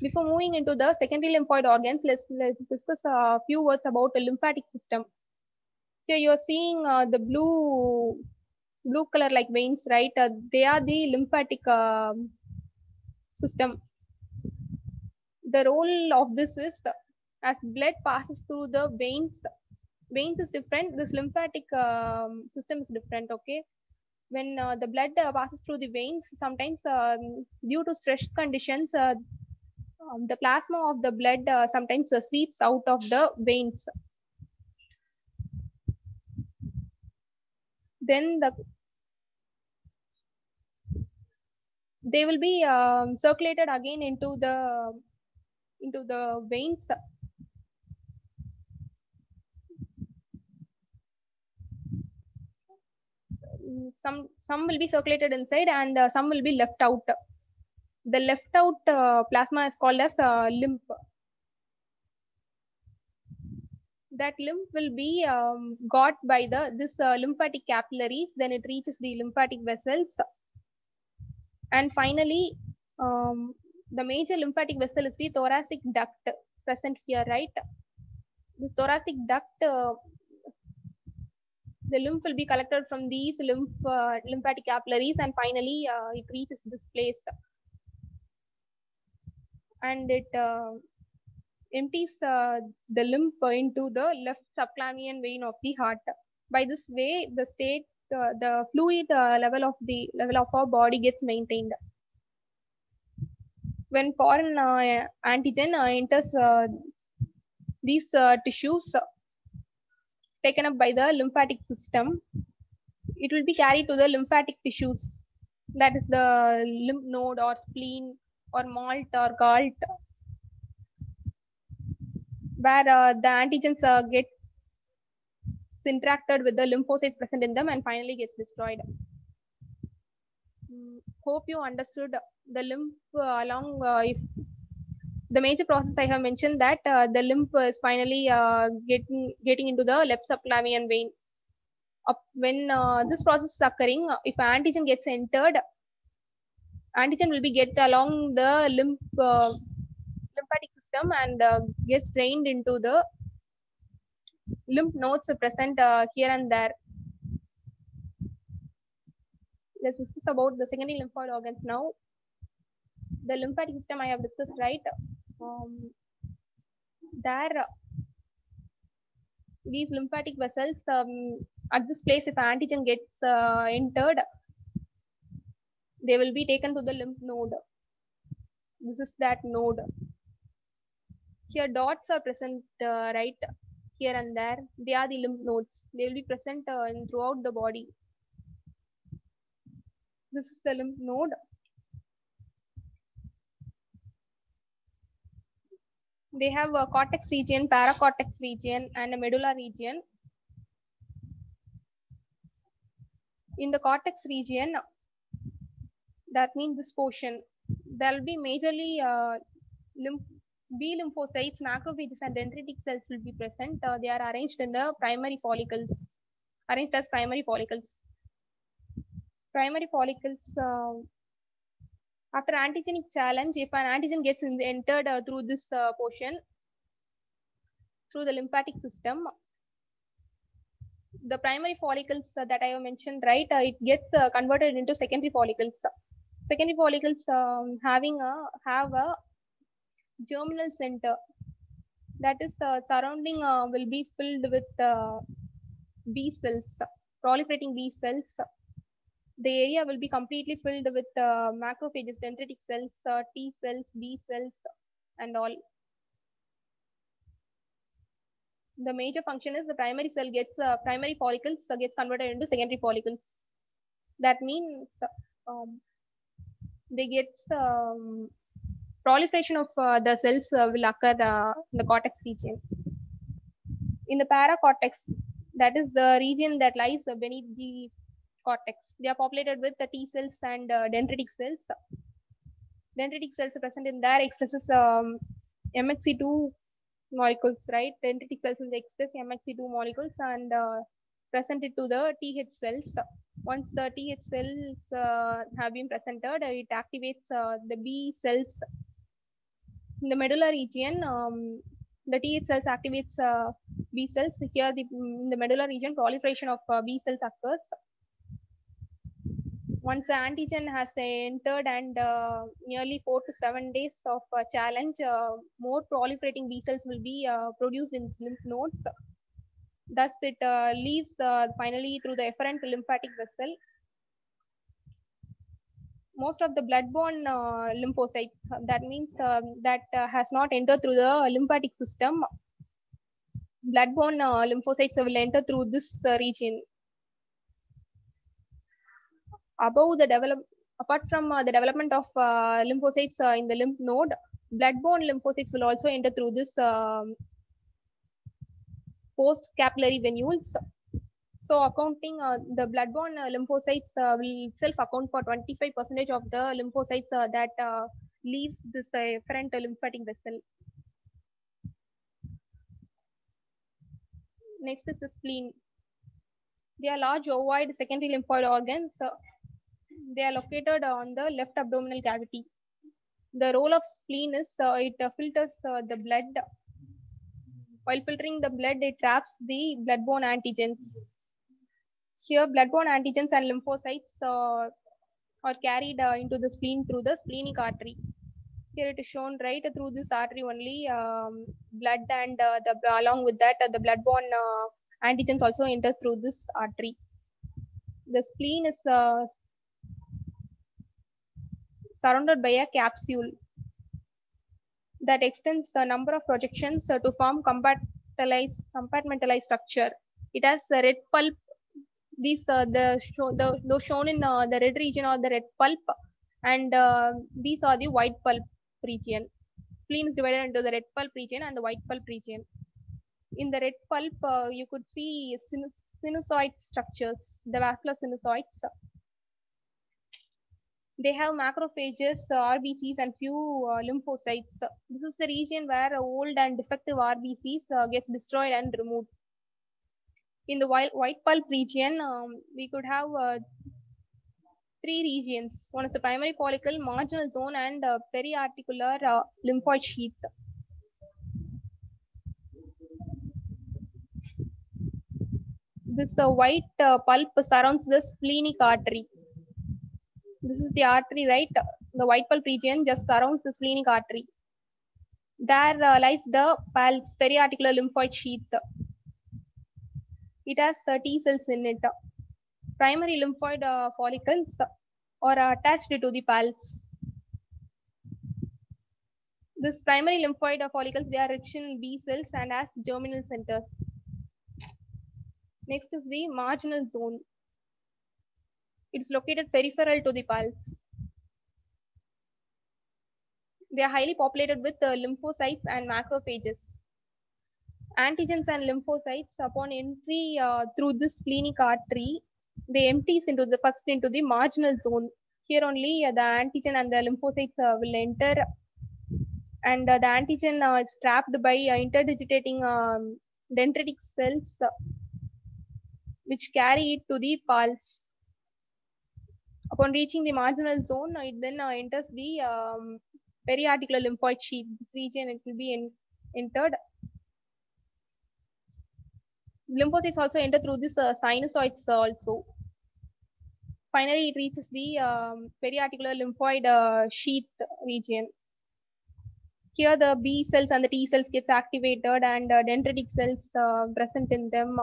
S1: Before moving into the secondary lymphoid organs, let's, let's discuss a few words about the lymphatic system. Here you are seeing uh, the blue blue color like veins, right? Uh, they are the lymphatic uh, system. The role of this is as blood passes through the veins, veins is different. This lymphatic um, system is different, okay? When uh, the blood uh, passes through the veins, sometimes um, due to stress conditions, uh, um, the plasma of the blood uh, sometimes uh, sweeps out of the veins. Then the they will be um, circulated again into the into the veins. Some some will be circulated inside and uh, some will be left out the left out uh, plasma is called as uh, lymph. That lymph will be um, got by the this uh, lymphatic capillaries, then it reaches the lymphatic vessels. And finally, um, the major lymphatic vessel is the thoracic duct present here, right? This thoracic duct, uh, the lymph will be collected from these lymph uh, lymphatic capillaries and finally uh, it reaches this place and it uh, empties uh, the lymph into the left subclavian vein of the heart. By this way, the state, uh, the fluid uh, level of the level of our body gets maintained. When foreign uh, antigen uh, enters these tissues taken up by the lymphatic system, it will be carried to the lymphatic tissues. That is the lymph node or spleen or malt or galt where uh, the antigens uh, get interacted with the lymphocytes present in them and finally gets destroyed. Mm, hope you understood the lymph uh, along uh, if the major process I have mentioned that uh, the lymph is finally uh, getting getting into the left subclavian vein. when this process is occurring, if antigen gets entered, antigen will be get along the lymph uh, lymphatic system and uh, gets drained into the lymph nodes present uh, here and there. Let's discuss about the secondary lymphoid organs now. The lymphatic system I have discussed, right? Um, there, these lymphatic vessels, um, at this place, if antigen gets uh, entered, they will be taken to the lymph node. This is that node. Here dots are present uh, right here and there. They are the lymph nodes. They will be present uh, in throughout the body. This is the lymph node. They have a cortex region, paracortex region, and a medulla region. In the cortex region, that means this portion, there will be majorly uh, lymph B lymphocytes, macrophages, and dendritic cells will be present. Uh, they are arranged in the primary follicles, arranged as primary follicles. Primary follicles, uh, after antigenic challenge, if an antigen gets in, entered uh, through this uh, portion, through the lymphatic system, the primary follicles uh, that I have mentioned, right, uh, it gets converted into secondary follicles. Secondary follicles um, having a have a germinal center that is uh, surrounding uh, will be filled with uh, B cells, proliferating B cells. The area will be completely filled with uh, macrophages, dendritic cells, uh, T cells, B cells, and all. The major function is the primary cell gets uh, primary follicles gets converted into secondary follicles. That means um, they get um, proliferation of uh, the cells uh, will occur uh, in the cortex region. In the paracortex, that is the region that lies beneath the cortex. They are populated with the T cells and dendritic cells. Dendritic cells present in there expresses um, MHC2 molecules, right? Dendritic cells will express MHC2 molecules and uh, present it to the TH cells. Once the TH cells uh, have been presented, it activates uh, the B cells in the medulla region, um, the T cells activates uh, B cells. Here, the, in the medulla region, proliferation of uh, B cells occurs. Once the antigen has entered and uh, nearly four to seven days of uh, challenge, uh, more proliferating B cells will be uh, produced in lymph nodes. Thus, it leaves finally through the efferent lymphatic vessel most of the blood-borne uh, lymphocytes. That means um, that uh, has not entered through the lymphatic system. Blood-borne uh, lymphocytes will enter through this region. Above the develop, apart from the development of lymphocytes in the lymph node, blood-borne lymphocytes will also enter through this um, post-capillary venules. So accounting uh, the blood-borne uh, lymphocytes uh, will itself account for 25% of the lymphocytes uh, that uh, leaves this uh, efferent lymphatic vessel. Next is the spleen. They are large ovoid secondary lymphoid organs. they are located on the left abdominal cavity. The role of spleen is it filters the blood. While filtering the blood, it traps the blood-borne antigens. Here, blood-borne antigens and lymphocytes uh, are carried uh, into the spleen through the splenic artery. Here it is shown right through this artery only um, blood and uh, the along with that the blood-borne antigens also enter through this artery. The spleen is surrounded by a capsule that extends a number of projections to form compartmentalized, compartmentalized structure. It has a red pulp these uh, the show the those shown in uh, the red region are the red pulp and uh, these are the white pulp region. Spleen is divided into the red pulp region and the white pulp region. In the red pulp you could see sinusoid structures the vascular sinusoids they have macrophages rbcs and few lymphocytes. This is the region where old and defective rbcs gets destroyed and removed in the white, pulp region, um, we could have uh, three regions. One is the primary follicle, marginal zone, and uh, periarteriolar uh, lymphoid sheath. This white pulp surrounds the splenic artery. This is the artery, right? The white pulp region just surrounds the splenic artery. There lies the pulse, periarteriolar lymphoid sheath it has uh, T cells in it. Primary lymphoid uh, follicles are attached to the pulse. This primary lymphoid follicles, they are rich in B cells and has germinal centers. Next is the marginal zone. It is located peripheral to the pulse. They are highly populated with uh, lymphocytes and macrophages. Antigens and lymphocytes, upon entry uh, through this splenic artery, they empties into the first into the marginal zone. Here only uh, the antigen and the lymphocytes uh, will enter, and uh, the antigen uh, is trapped by uh, interdigitating um, dendritic cells, which carry it to the pulse. Upon reaching the marginal zone, it then enters the um, periarteriolar lymphoid sheath. This region it will be in, entered. Lymphocytes also enter through this uh, sinusoids also. Finally, it reaches the um, periarteriolar lymphoid uh, sheath region. Here, the B cells and the T cells gets activated, and uh, dendritic cells uh, present in them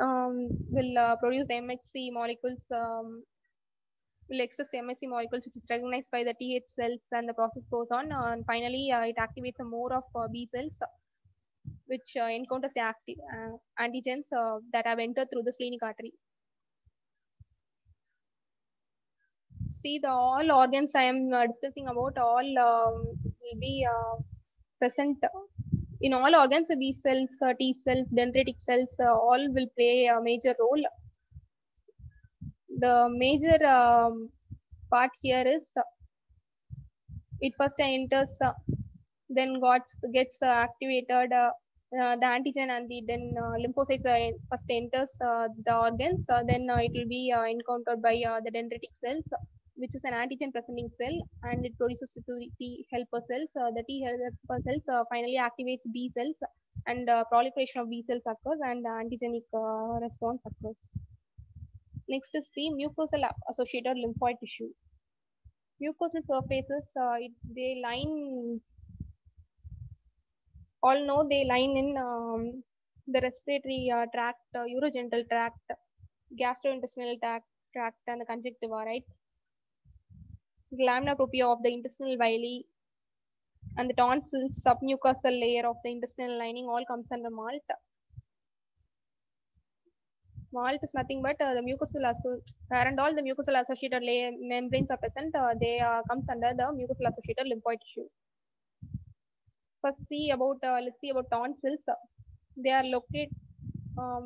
S1: um, will uh, produce MHC molecules, um, will express MHC molecules, which is recognized by the TH cells, and the process goes on. Uh, and finally, it activates more of B cells, which uh, encounters the uh, antigens uh, that have entered through the splenic artery. See, the all organs I am uh, discussing about all um, will be uh, present in all organs, uh, B cells, uh, T cells, dendritic cells, uh, all will play a major role. The major um, part here is uh, it first enters, uh, then got, gets uh, activated. Uh, uh, the antigen and the then lymphocytes first enters the organs, then it will be encountered by the dendritic cells, which is an antigen presenting cell, and it produces T helper cells. Uh, the T helper cells uh, finally activates B cells, and uh, proliferation of B cells occurs, and antigenic response occurs. Next is the mucosal associated lymphoid tissue. Mucosal surfaces, it, they line all know they line in um, the respiratory uh, tract, uh, urogenital tract, gastrointestinal tract, tract, and the conjunctiva, right? The lamina propria of the intestinal villi and the tonsils, submucosal layer of the intestinal lining all comes under malt. Malt is nothing but uh, the mucosal and all the mucosal associated layer membranes are present. Uh, they uh, comes under the mucosal associated lymphoid tissue first see about uh, let's see about tonsils they are located um,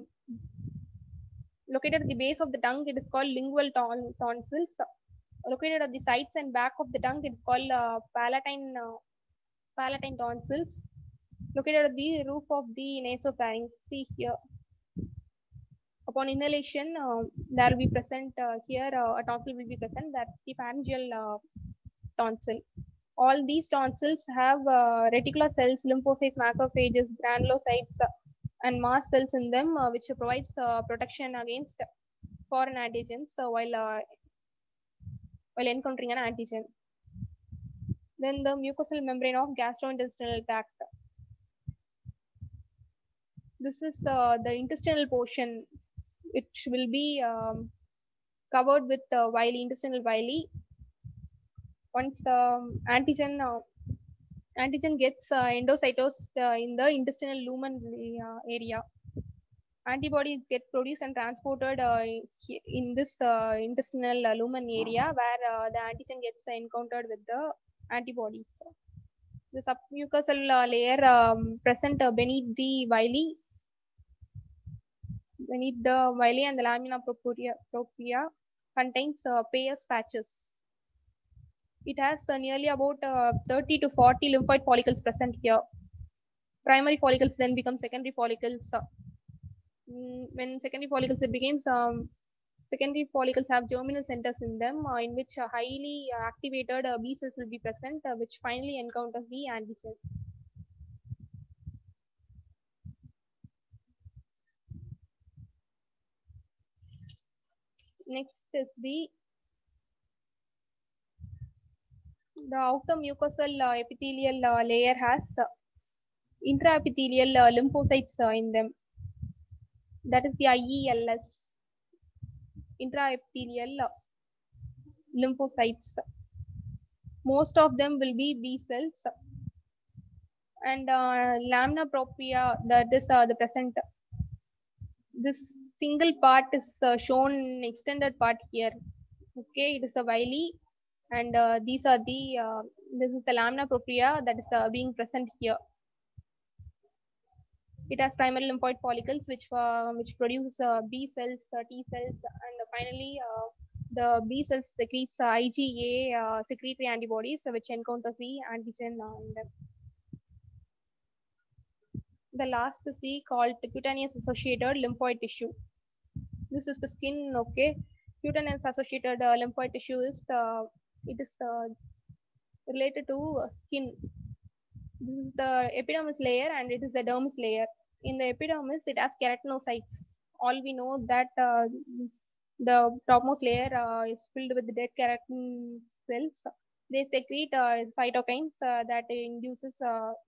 S1: located at the base of the tongue it is called lingual ton- tonsils located at the sides and back of the tongue it is called uh, palatine uh, palatine tonsils located at the roof of the nasopharynx see here. Upon inhalation uh, there will be present uh, here uh, a tonsil will be present. That's the pharyngeal tonsil all these tonsils have uh, reticular cells, lymphocytes, macrophages, granulocytes, uh, and mast cells in them, uh, which provides uh, protection against foreign antigens uh, while uh, while encountering an antigen. Then the mucosal membrane of gastrointestinal tract. This is the intestinal portion, which will be um, covered with uh, villi, intestinal villi, once um, antigen uh, antigen gets uh, endocytosed uh, in the intestinal lumen area antibodies get produced and transported uh, in this uh, intestinal lumen area where uh, the antigen gets encountered with the antibodies. The submucosal layer um, present beneath the villi beneath the villi and the lamina propria, propria contains Peyer's patches it has uh, nearly about uh, 30 to 40 lymphoid follicles present here. Primary follicles then become secondary follicles. uh, mm, when secondary follicles it becomes um, secondary follicles have germinal centers in them uh, in which uh, highly activated uh, B cells will be present which finally encounters the antigen. Next is the the outer mucosal uh, epithelial uh, layer has uh, intraepithelial uh, lymphocytes uh, in them. That is the IELS, intraepithelial uh, lymphocytes. Most of them will be B cells. And lamina propria, that is the present. This single part is shown extended part here. Okay, it is a villi and uh, these are the uh, this is the lamina propria that is uh, being present here. It has primary lymphoid follicles which uh, which produces uh, B cells, uh, T cells, and finally the B cells secretes IgA secretory antibodies which encounters the antigen them. The last called the cutaneous associated lymphoid tissue. This is the skin, okay. Cutaneous associated lymphoid tissue is it is related to skin. This is the epidermis layer and it is the dermis layer. In the epidermis, it has keratinocytes. All we know that uh, the topmost layer uh, is filled with dead keratin cells. They secrete uh, cytokines that induces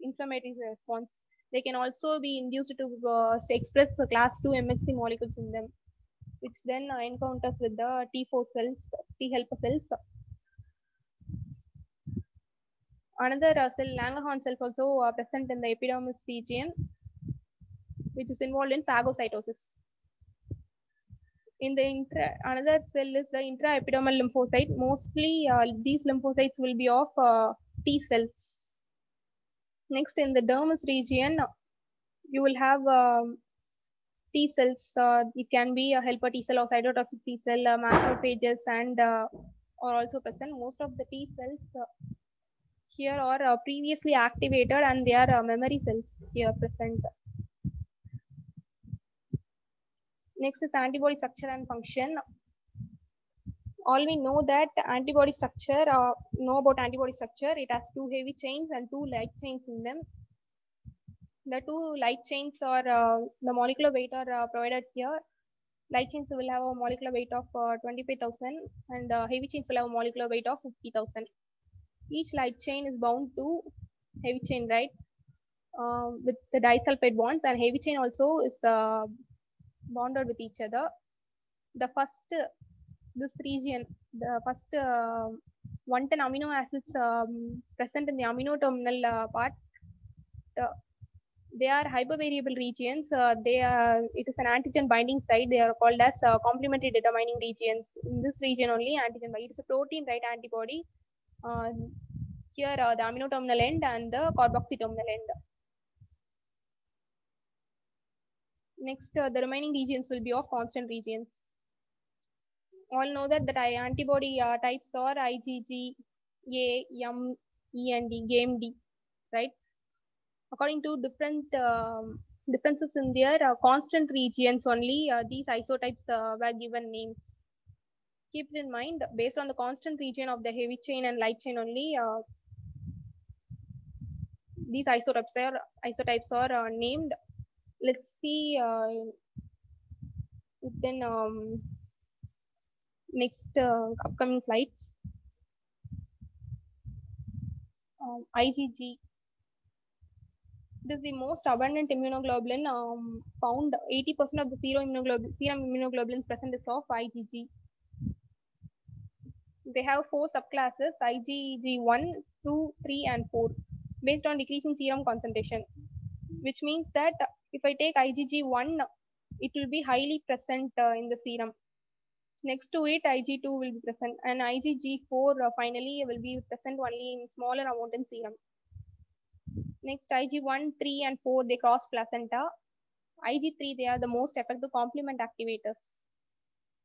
S1: inflammatory response. They can also be induced to express class 2 MHC molecules in them, which then encounters with the T4 cells, T helper cells another uh, cell, Langerhans cells also uh, present in the epidermis region, which is involved in phagocytosis. In the intra, another cell is the intraepidermal lymphocyte. Mostly uh, these lymphocytes will be of uh, T cells. Next, in the dermis region, you will have um, T cells. Uh, it can be a helper T cell or cytotoxic T cell, uh, macrophages, and are also present. Most of the T cells here are uh, previously activated and they are uh, memory cells here present. Next is antibody structure and function. All we know that antibody structure, uh, know about antibody structure, it has two heavy chains and two light chains in them. The two light chains are uh, the molecular weight are uh, provided here. Light chains will have a molecular weight of uh, 25,000 and heavy chains will have a molecular weight of 50,000 each light chain is bound to heavy chain, right? Uh, with the disulfide bonds and heavy chain also is uh, bonded with each other. The first, this region, the first uh, 110 amino acids um, present in the amino terminal uh, part, they are hypervariable regions. Uh, they are, it is an antigen binding site. They are called as uh, complementary determining regions. In this region only, antigen, it is a protein, right, antibody uh, here uh, the amino terminal end and the carboxy terminal end. Next, uh, the remaining regions will be of constant regions. All know that the antibody uh, types are IgG, A, M, E, and D, GAMED, right? According to different um, differences in their uh, constant regions only, uh, these isotypes uh, were given names keep it in mind based on the constant region of the heavy chain and light chain only uh, these isotypes are isotypes are uh, named. Let's see uh, then um, next uh, upcoming slides. Um, igg this is the most abundant immunoglobulin um, found. 80% of the serum immunoglobulin serum immunoglobulins present is of igg they have four subclasses IgG1, 2, 3, and 4 based on decreasing serum concentration, which means that if I take IgG1, it will be highly present uh, in the serum. Next to it, IG2 will be present, and IgG4 uh, finally will be present only in smaller amount in serum. Next, IG1, 3, and 4 they cross placenta. IG3 they are the most effective complement activators.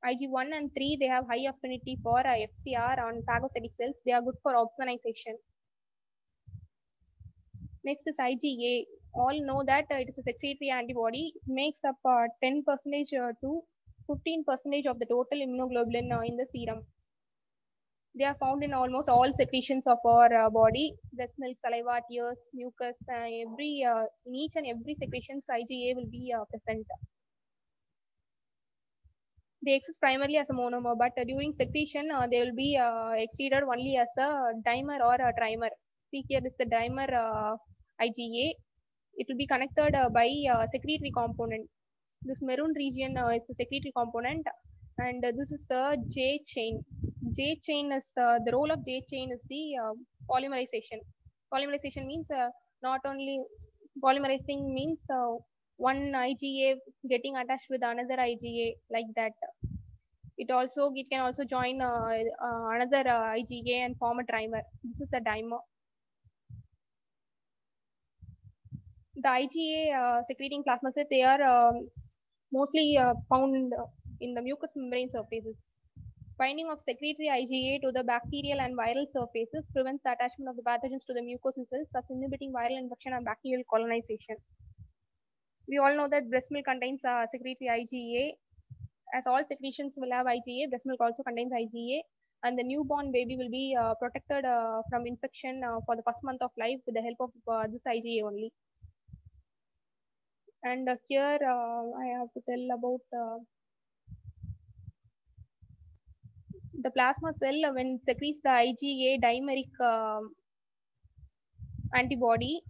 S1: IG1 and 3, they have high affinity for FCR on phagocytic cells. They are good for opsonization. Next is IgA. All know that uh, it is a secretory antibody. It makes up 10% uh, uh, to 15% of the total immunoglobulin in the serum. They are found in almost all secretions of our body, breast milk, saliva, tears, mucus, every in each and every secretions IgA will be present they exist primarily as a monomer, but uh, during secretion, uh, they will be uh, excreted only as a dimer or a trimer. See here is the dimer uh, IgA. It will be connected uh, by uh, secretory component. This maroon region is the secretory component, and this is the J chain. J chain is the role of J chain is the polymerization. Polymerization means not only polymerizing means one IgA getting attached with another IgA like that. It also it can also join uh, uh, another uh, IgA and form a trimer. This is a dimer. The IgA uh, secreting plasmacytes they are um, mostly uh, found in the mucous membrane surfaces. Binding of secretory IgA to the bacterial and viral surfaces prevents the attachment of the pathogens to the mucosal cells, thus inhibiting viral infection and bacterial colonization. We all know that breast milk contains uh, secretory IgA. As all secretions will have IgA, breast milk also contains IgA, and the newborn baby will be uh, protected uh, from infection uh, for the first month of life with the help of uh, this IgA only. And uh, here I have to tell about the plasma cell when it secretes the IgA dimeric um antibody,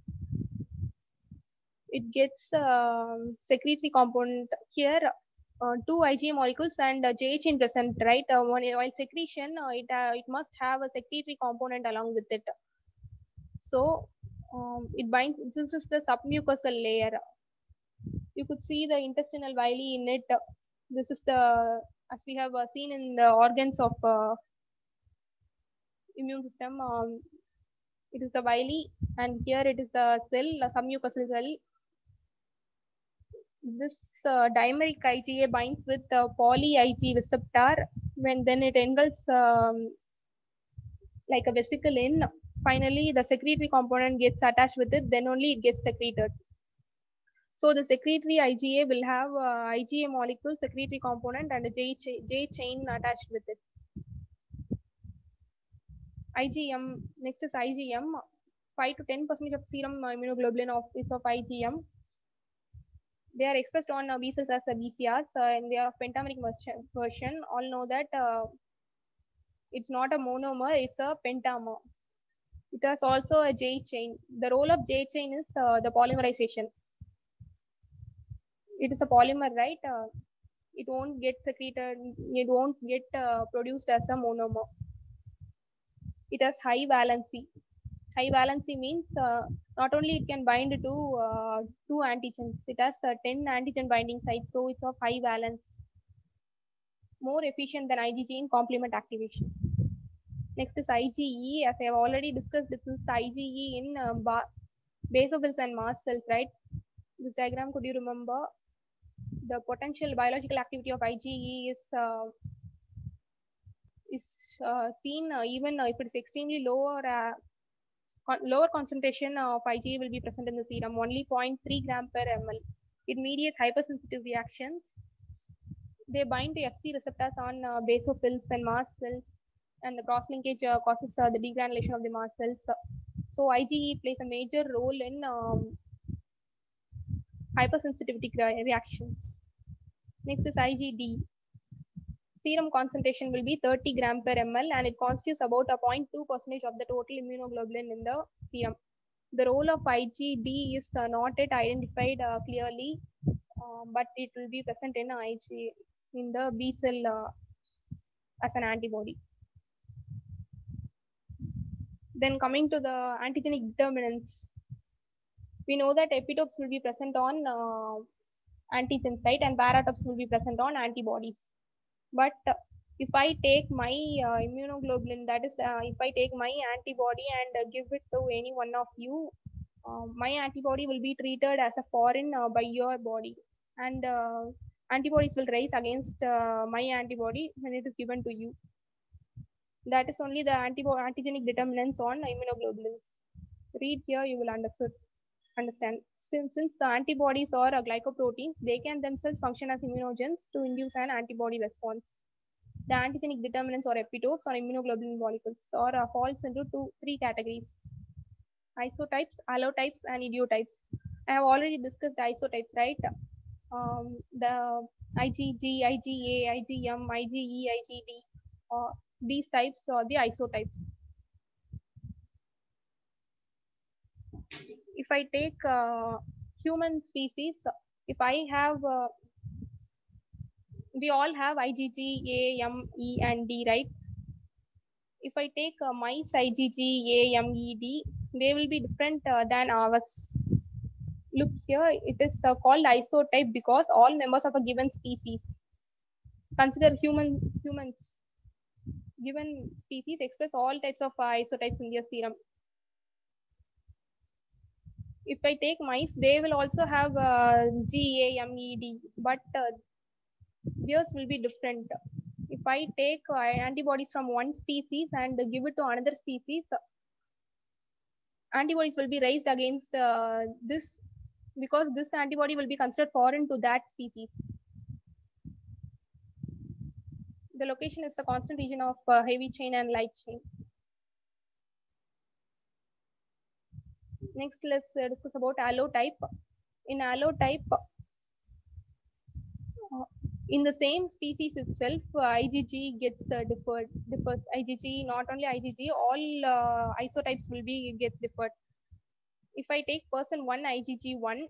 S1: it gets um secretory component here. Uh, two IgA molecules and uh, J chain present, right? Uh, one, while secretion, uh, it uh, it must have a secretory component along with it. So um, it binds. This is the submucosal layer. You could see the intestinal villi in it. This is the as we have uh, seen in the organs of immune system. Um, it is the villi, and here it is the cell, the submucosal cell. This uh, dimeric IgA binds with the poly Ig receptor. When then it engulfs um, like a vesicle in. Finally, the secretory component gets attached with it. Then only it gets secreted. So the secretory IgA will have uh, IgA molecule, secretory component, and a J, cha J chain attached with it. IgM, next is IgM. 5 to 10 percent of serum immunoglobulin of, is of IgM. They are expressed on uh, B cells as a BCRs uh, and they are pentameric version. All know that uh, it's not a monomer, it's a pentamer. It has also a J chain. The role of J chain is uh, the polymerization. It is a polymer, right? Uh, it won't get secreted, it won't get uh, produced as a monomer. It has high valency. High valency means uh, not only it can bind to uh, two antigens, it has uh, 10 antigen binding sites, so it's of high valence. More efficient than IgG in complement activation. Next is IgE. As I have already discussed, this is IgE in uh, basophils and mast cells, right? This diagram, could you remember? The potential biological activity of IgE is uh, is uh, seen uh, even if it is extremely low or con lower concentration of IgA will be present in the serum, only 0.3 gram per ml. It mediates hypersensitive reactions. They bind to Fc receptors on uh, basophils and mast cells, and the cross linkage uh, causes uh, the degranulation of the mast cells. So IgE plays a major role in um, hypersensitivity reactions. Next is IgD. Serum concentration will be 30 gram per ml and it constitutes about a 0.2 percentage of the total immunoglobulin in the serum. The role of IgD is uh, not yet identified uh, clearly, uh, but it will be present in Ig in the B cell uh, as an antibody. Then coming to the antigenic determinants, we know that epitopes will be present on uh, antigens, right? And paratopes will be present on antibodies. But uh, if I take my uh, immunoglobulin, that is, uh, if I take my antibody and give it to any one of you, my antibody will be treated as a foreign by your body. And antibodies will rise against my antibody when it is given to you. That is only the antigenic determinants on immunoglobulins. Read here, you will understand understand. Since, since the antibodies or glycoproteins, they can themselves function as immunogens to induce an antibody response. The antigenic determinants or epitopes or immunoglobulin molecules or falls into two, three categories. Isotypes, allotypes, and idiotypes. I have already discussed isotypes, right? Um, the IgG, IgA, IgM, IgE, IgD, uh, these types are the isotypes. If I take uh, human species, if I have, uh, we all have IgG, A, M, E, and D, right? If I take uh, mice IgG, A, M, E, D, they will be different than ours. Look here, it is called isotype because all members of a given species. consider human humans. Given species express all types of isotypes in their serum. If I take mice, they will also have uh, GAMED, but uh, theirs will be different. If I take uh, antibodies from one species and give it to another species, antibodies will be raised against uh, this because this antibody will be considered foreign to that species. The location is the constant region of uh, heavy chain and light chain. Next, let's uh, discuss about allotype. In allotype, uh, in the same species itself, uh, IgG gets differed. Differs IgG, not only IgG, all isotypes will be gets differed. If I take person one IgG1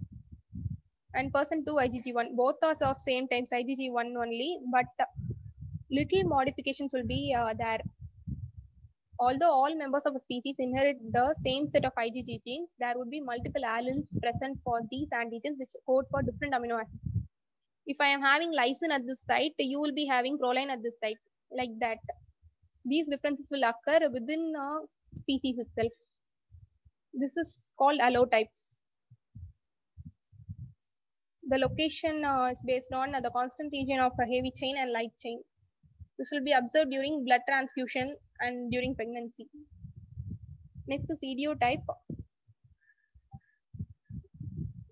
S1: and person two IgG1, both are of same times IgG1 only, but little modifications will be uh, there. Although all members of a species inherit the same set of IgG genes, there would be multiple alleles present for these antigens which code for different amino acids. If I am having lysine at this site, you will be having proline at this site, like that. These differences will occur within a species itself. This is called allotypes. The location uh, is based on uh, the constant region of a heavy chain and light chain. This will be observed during blood transfusion and during pregnancy. Next is type.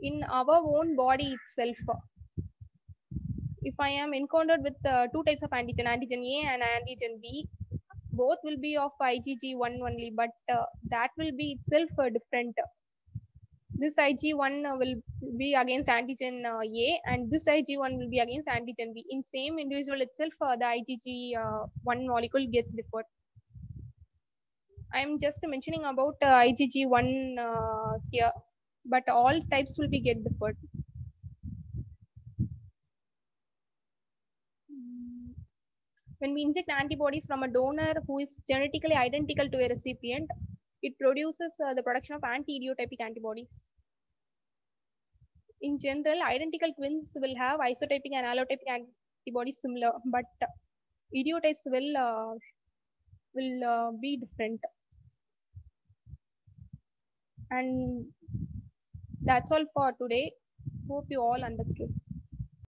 S1: In our own body itself, if I am encountered with uh, two types of antigen, antigen A and antigen B, both will be of IgG1 only, but uh, that will be itself uh, different. This IG1 will be against antigen A and this IG1 will be against antigen B. In same individual itself, the IgG1 molecule gets differed. I'm just mentioning about IgG1 here, but all types will be get differed. When we inject antibodies from a donor who is genetically identical to a recipient, it produces uh, the production of anti-idiotypic antibodies. In general, identical twins will have isotypic and allotypic antibodies similar, but uh, idiotypes will uh, will uh, be different. And that's all for today. Hope you all understood.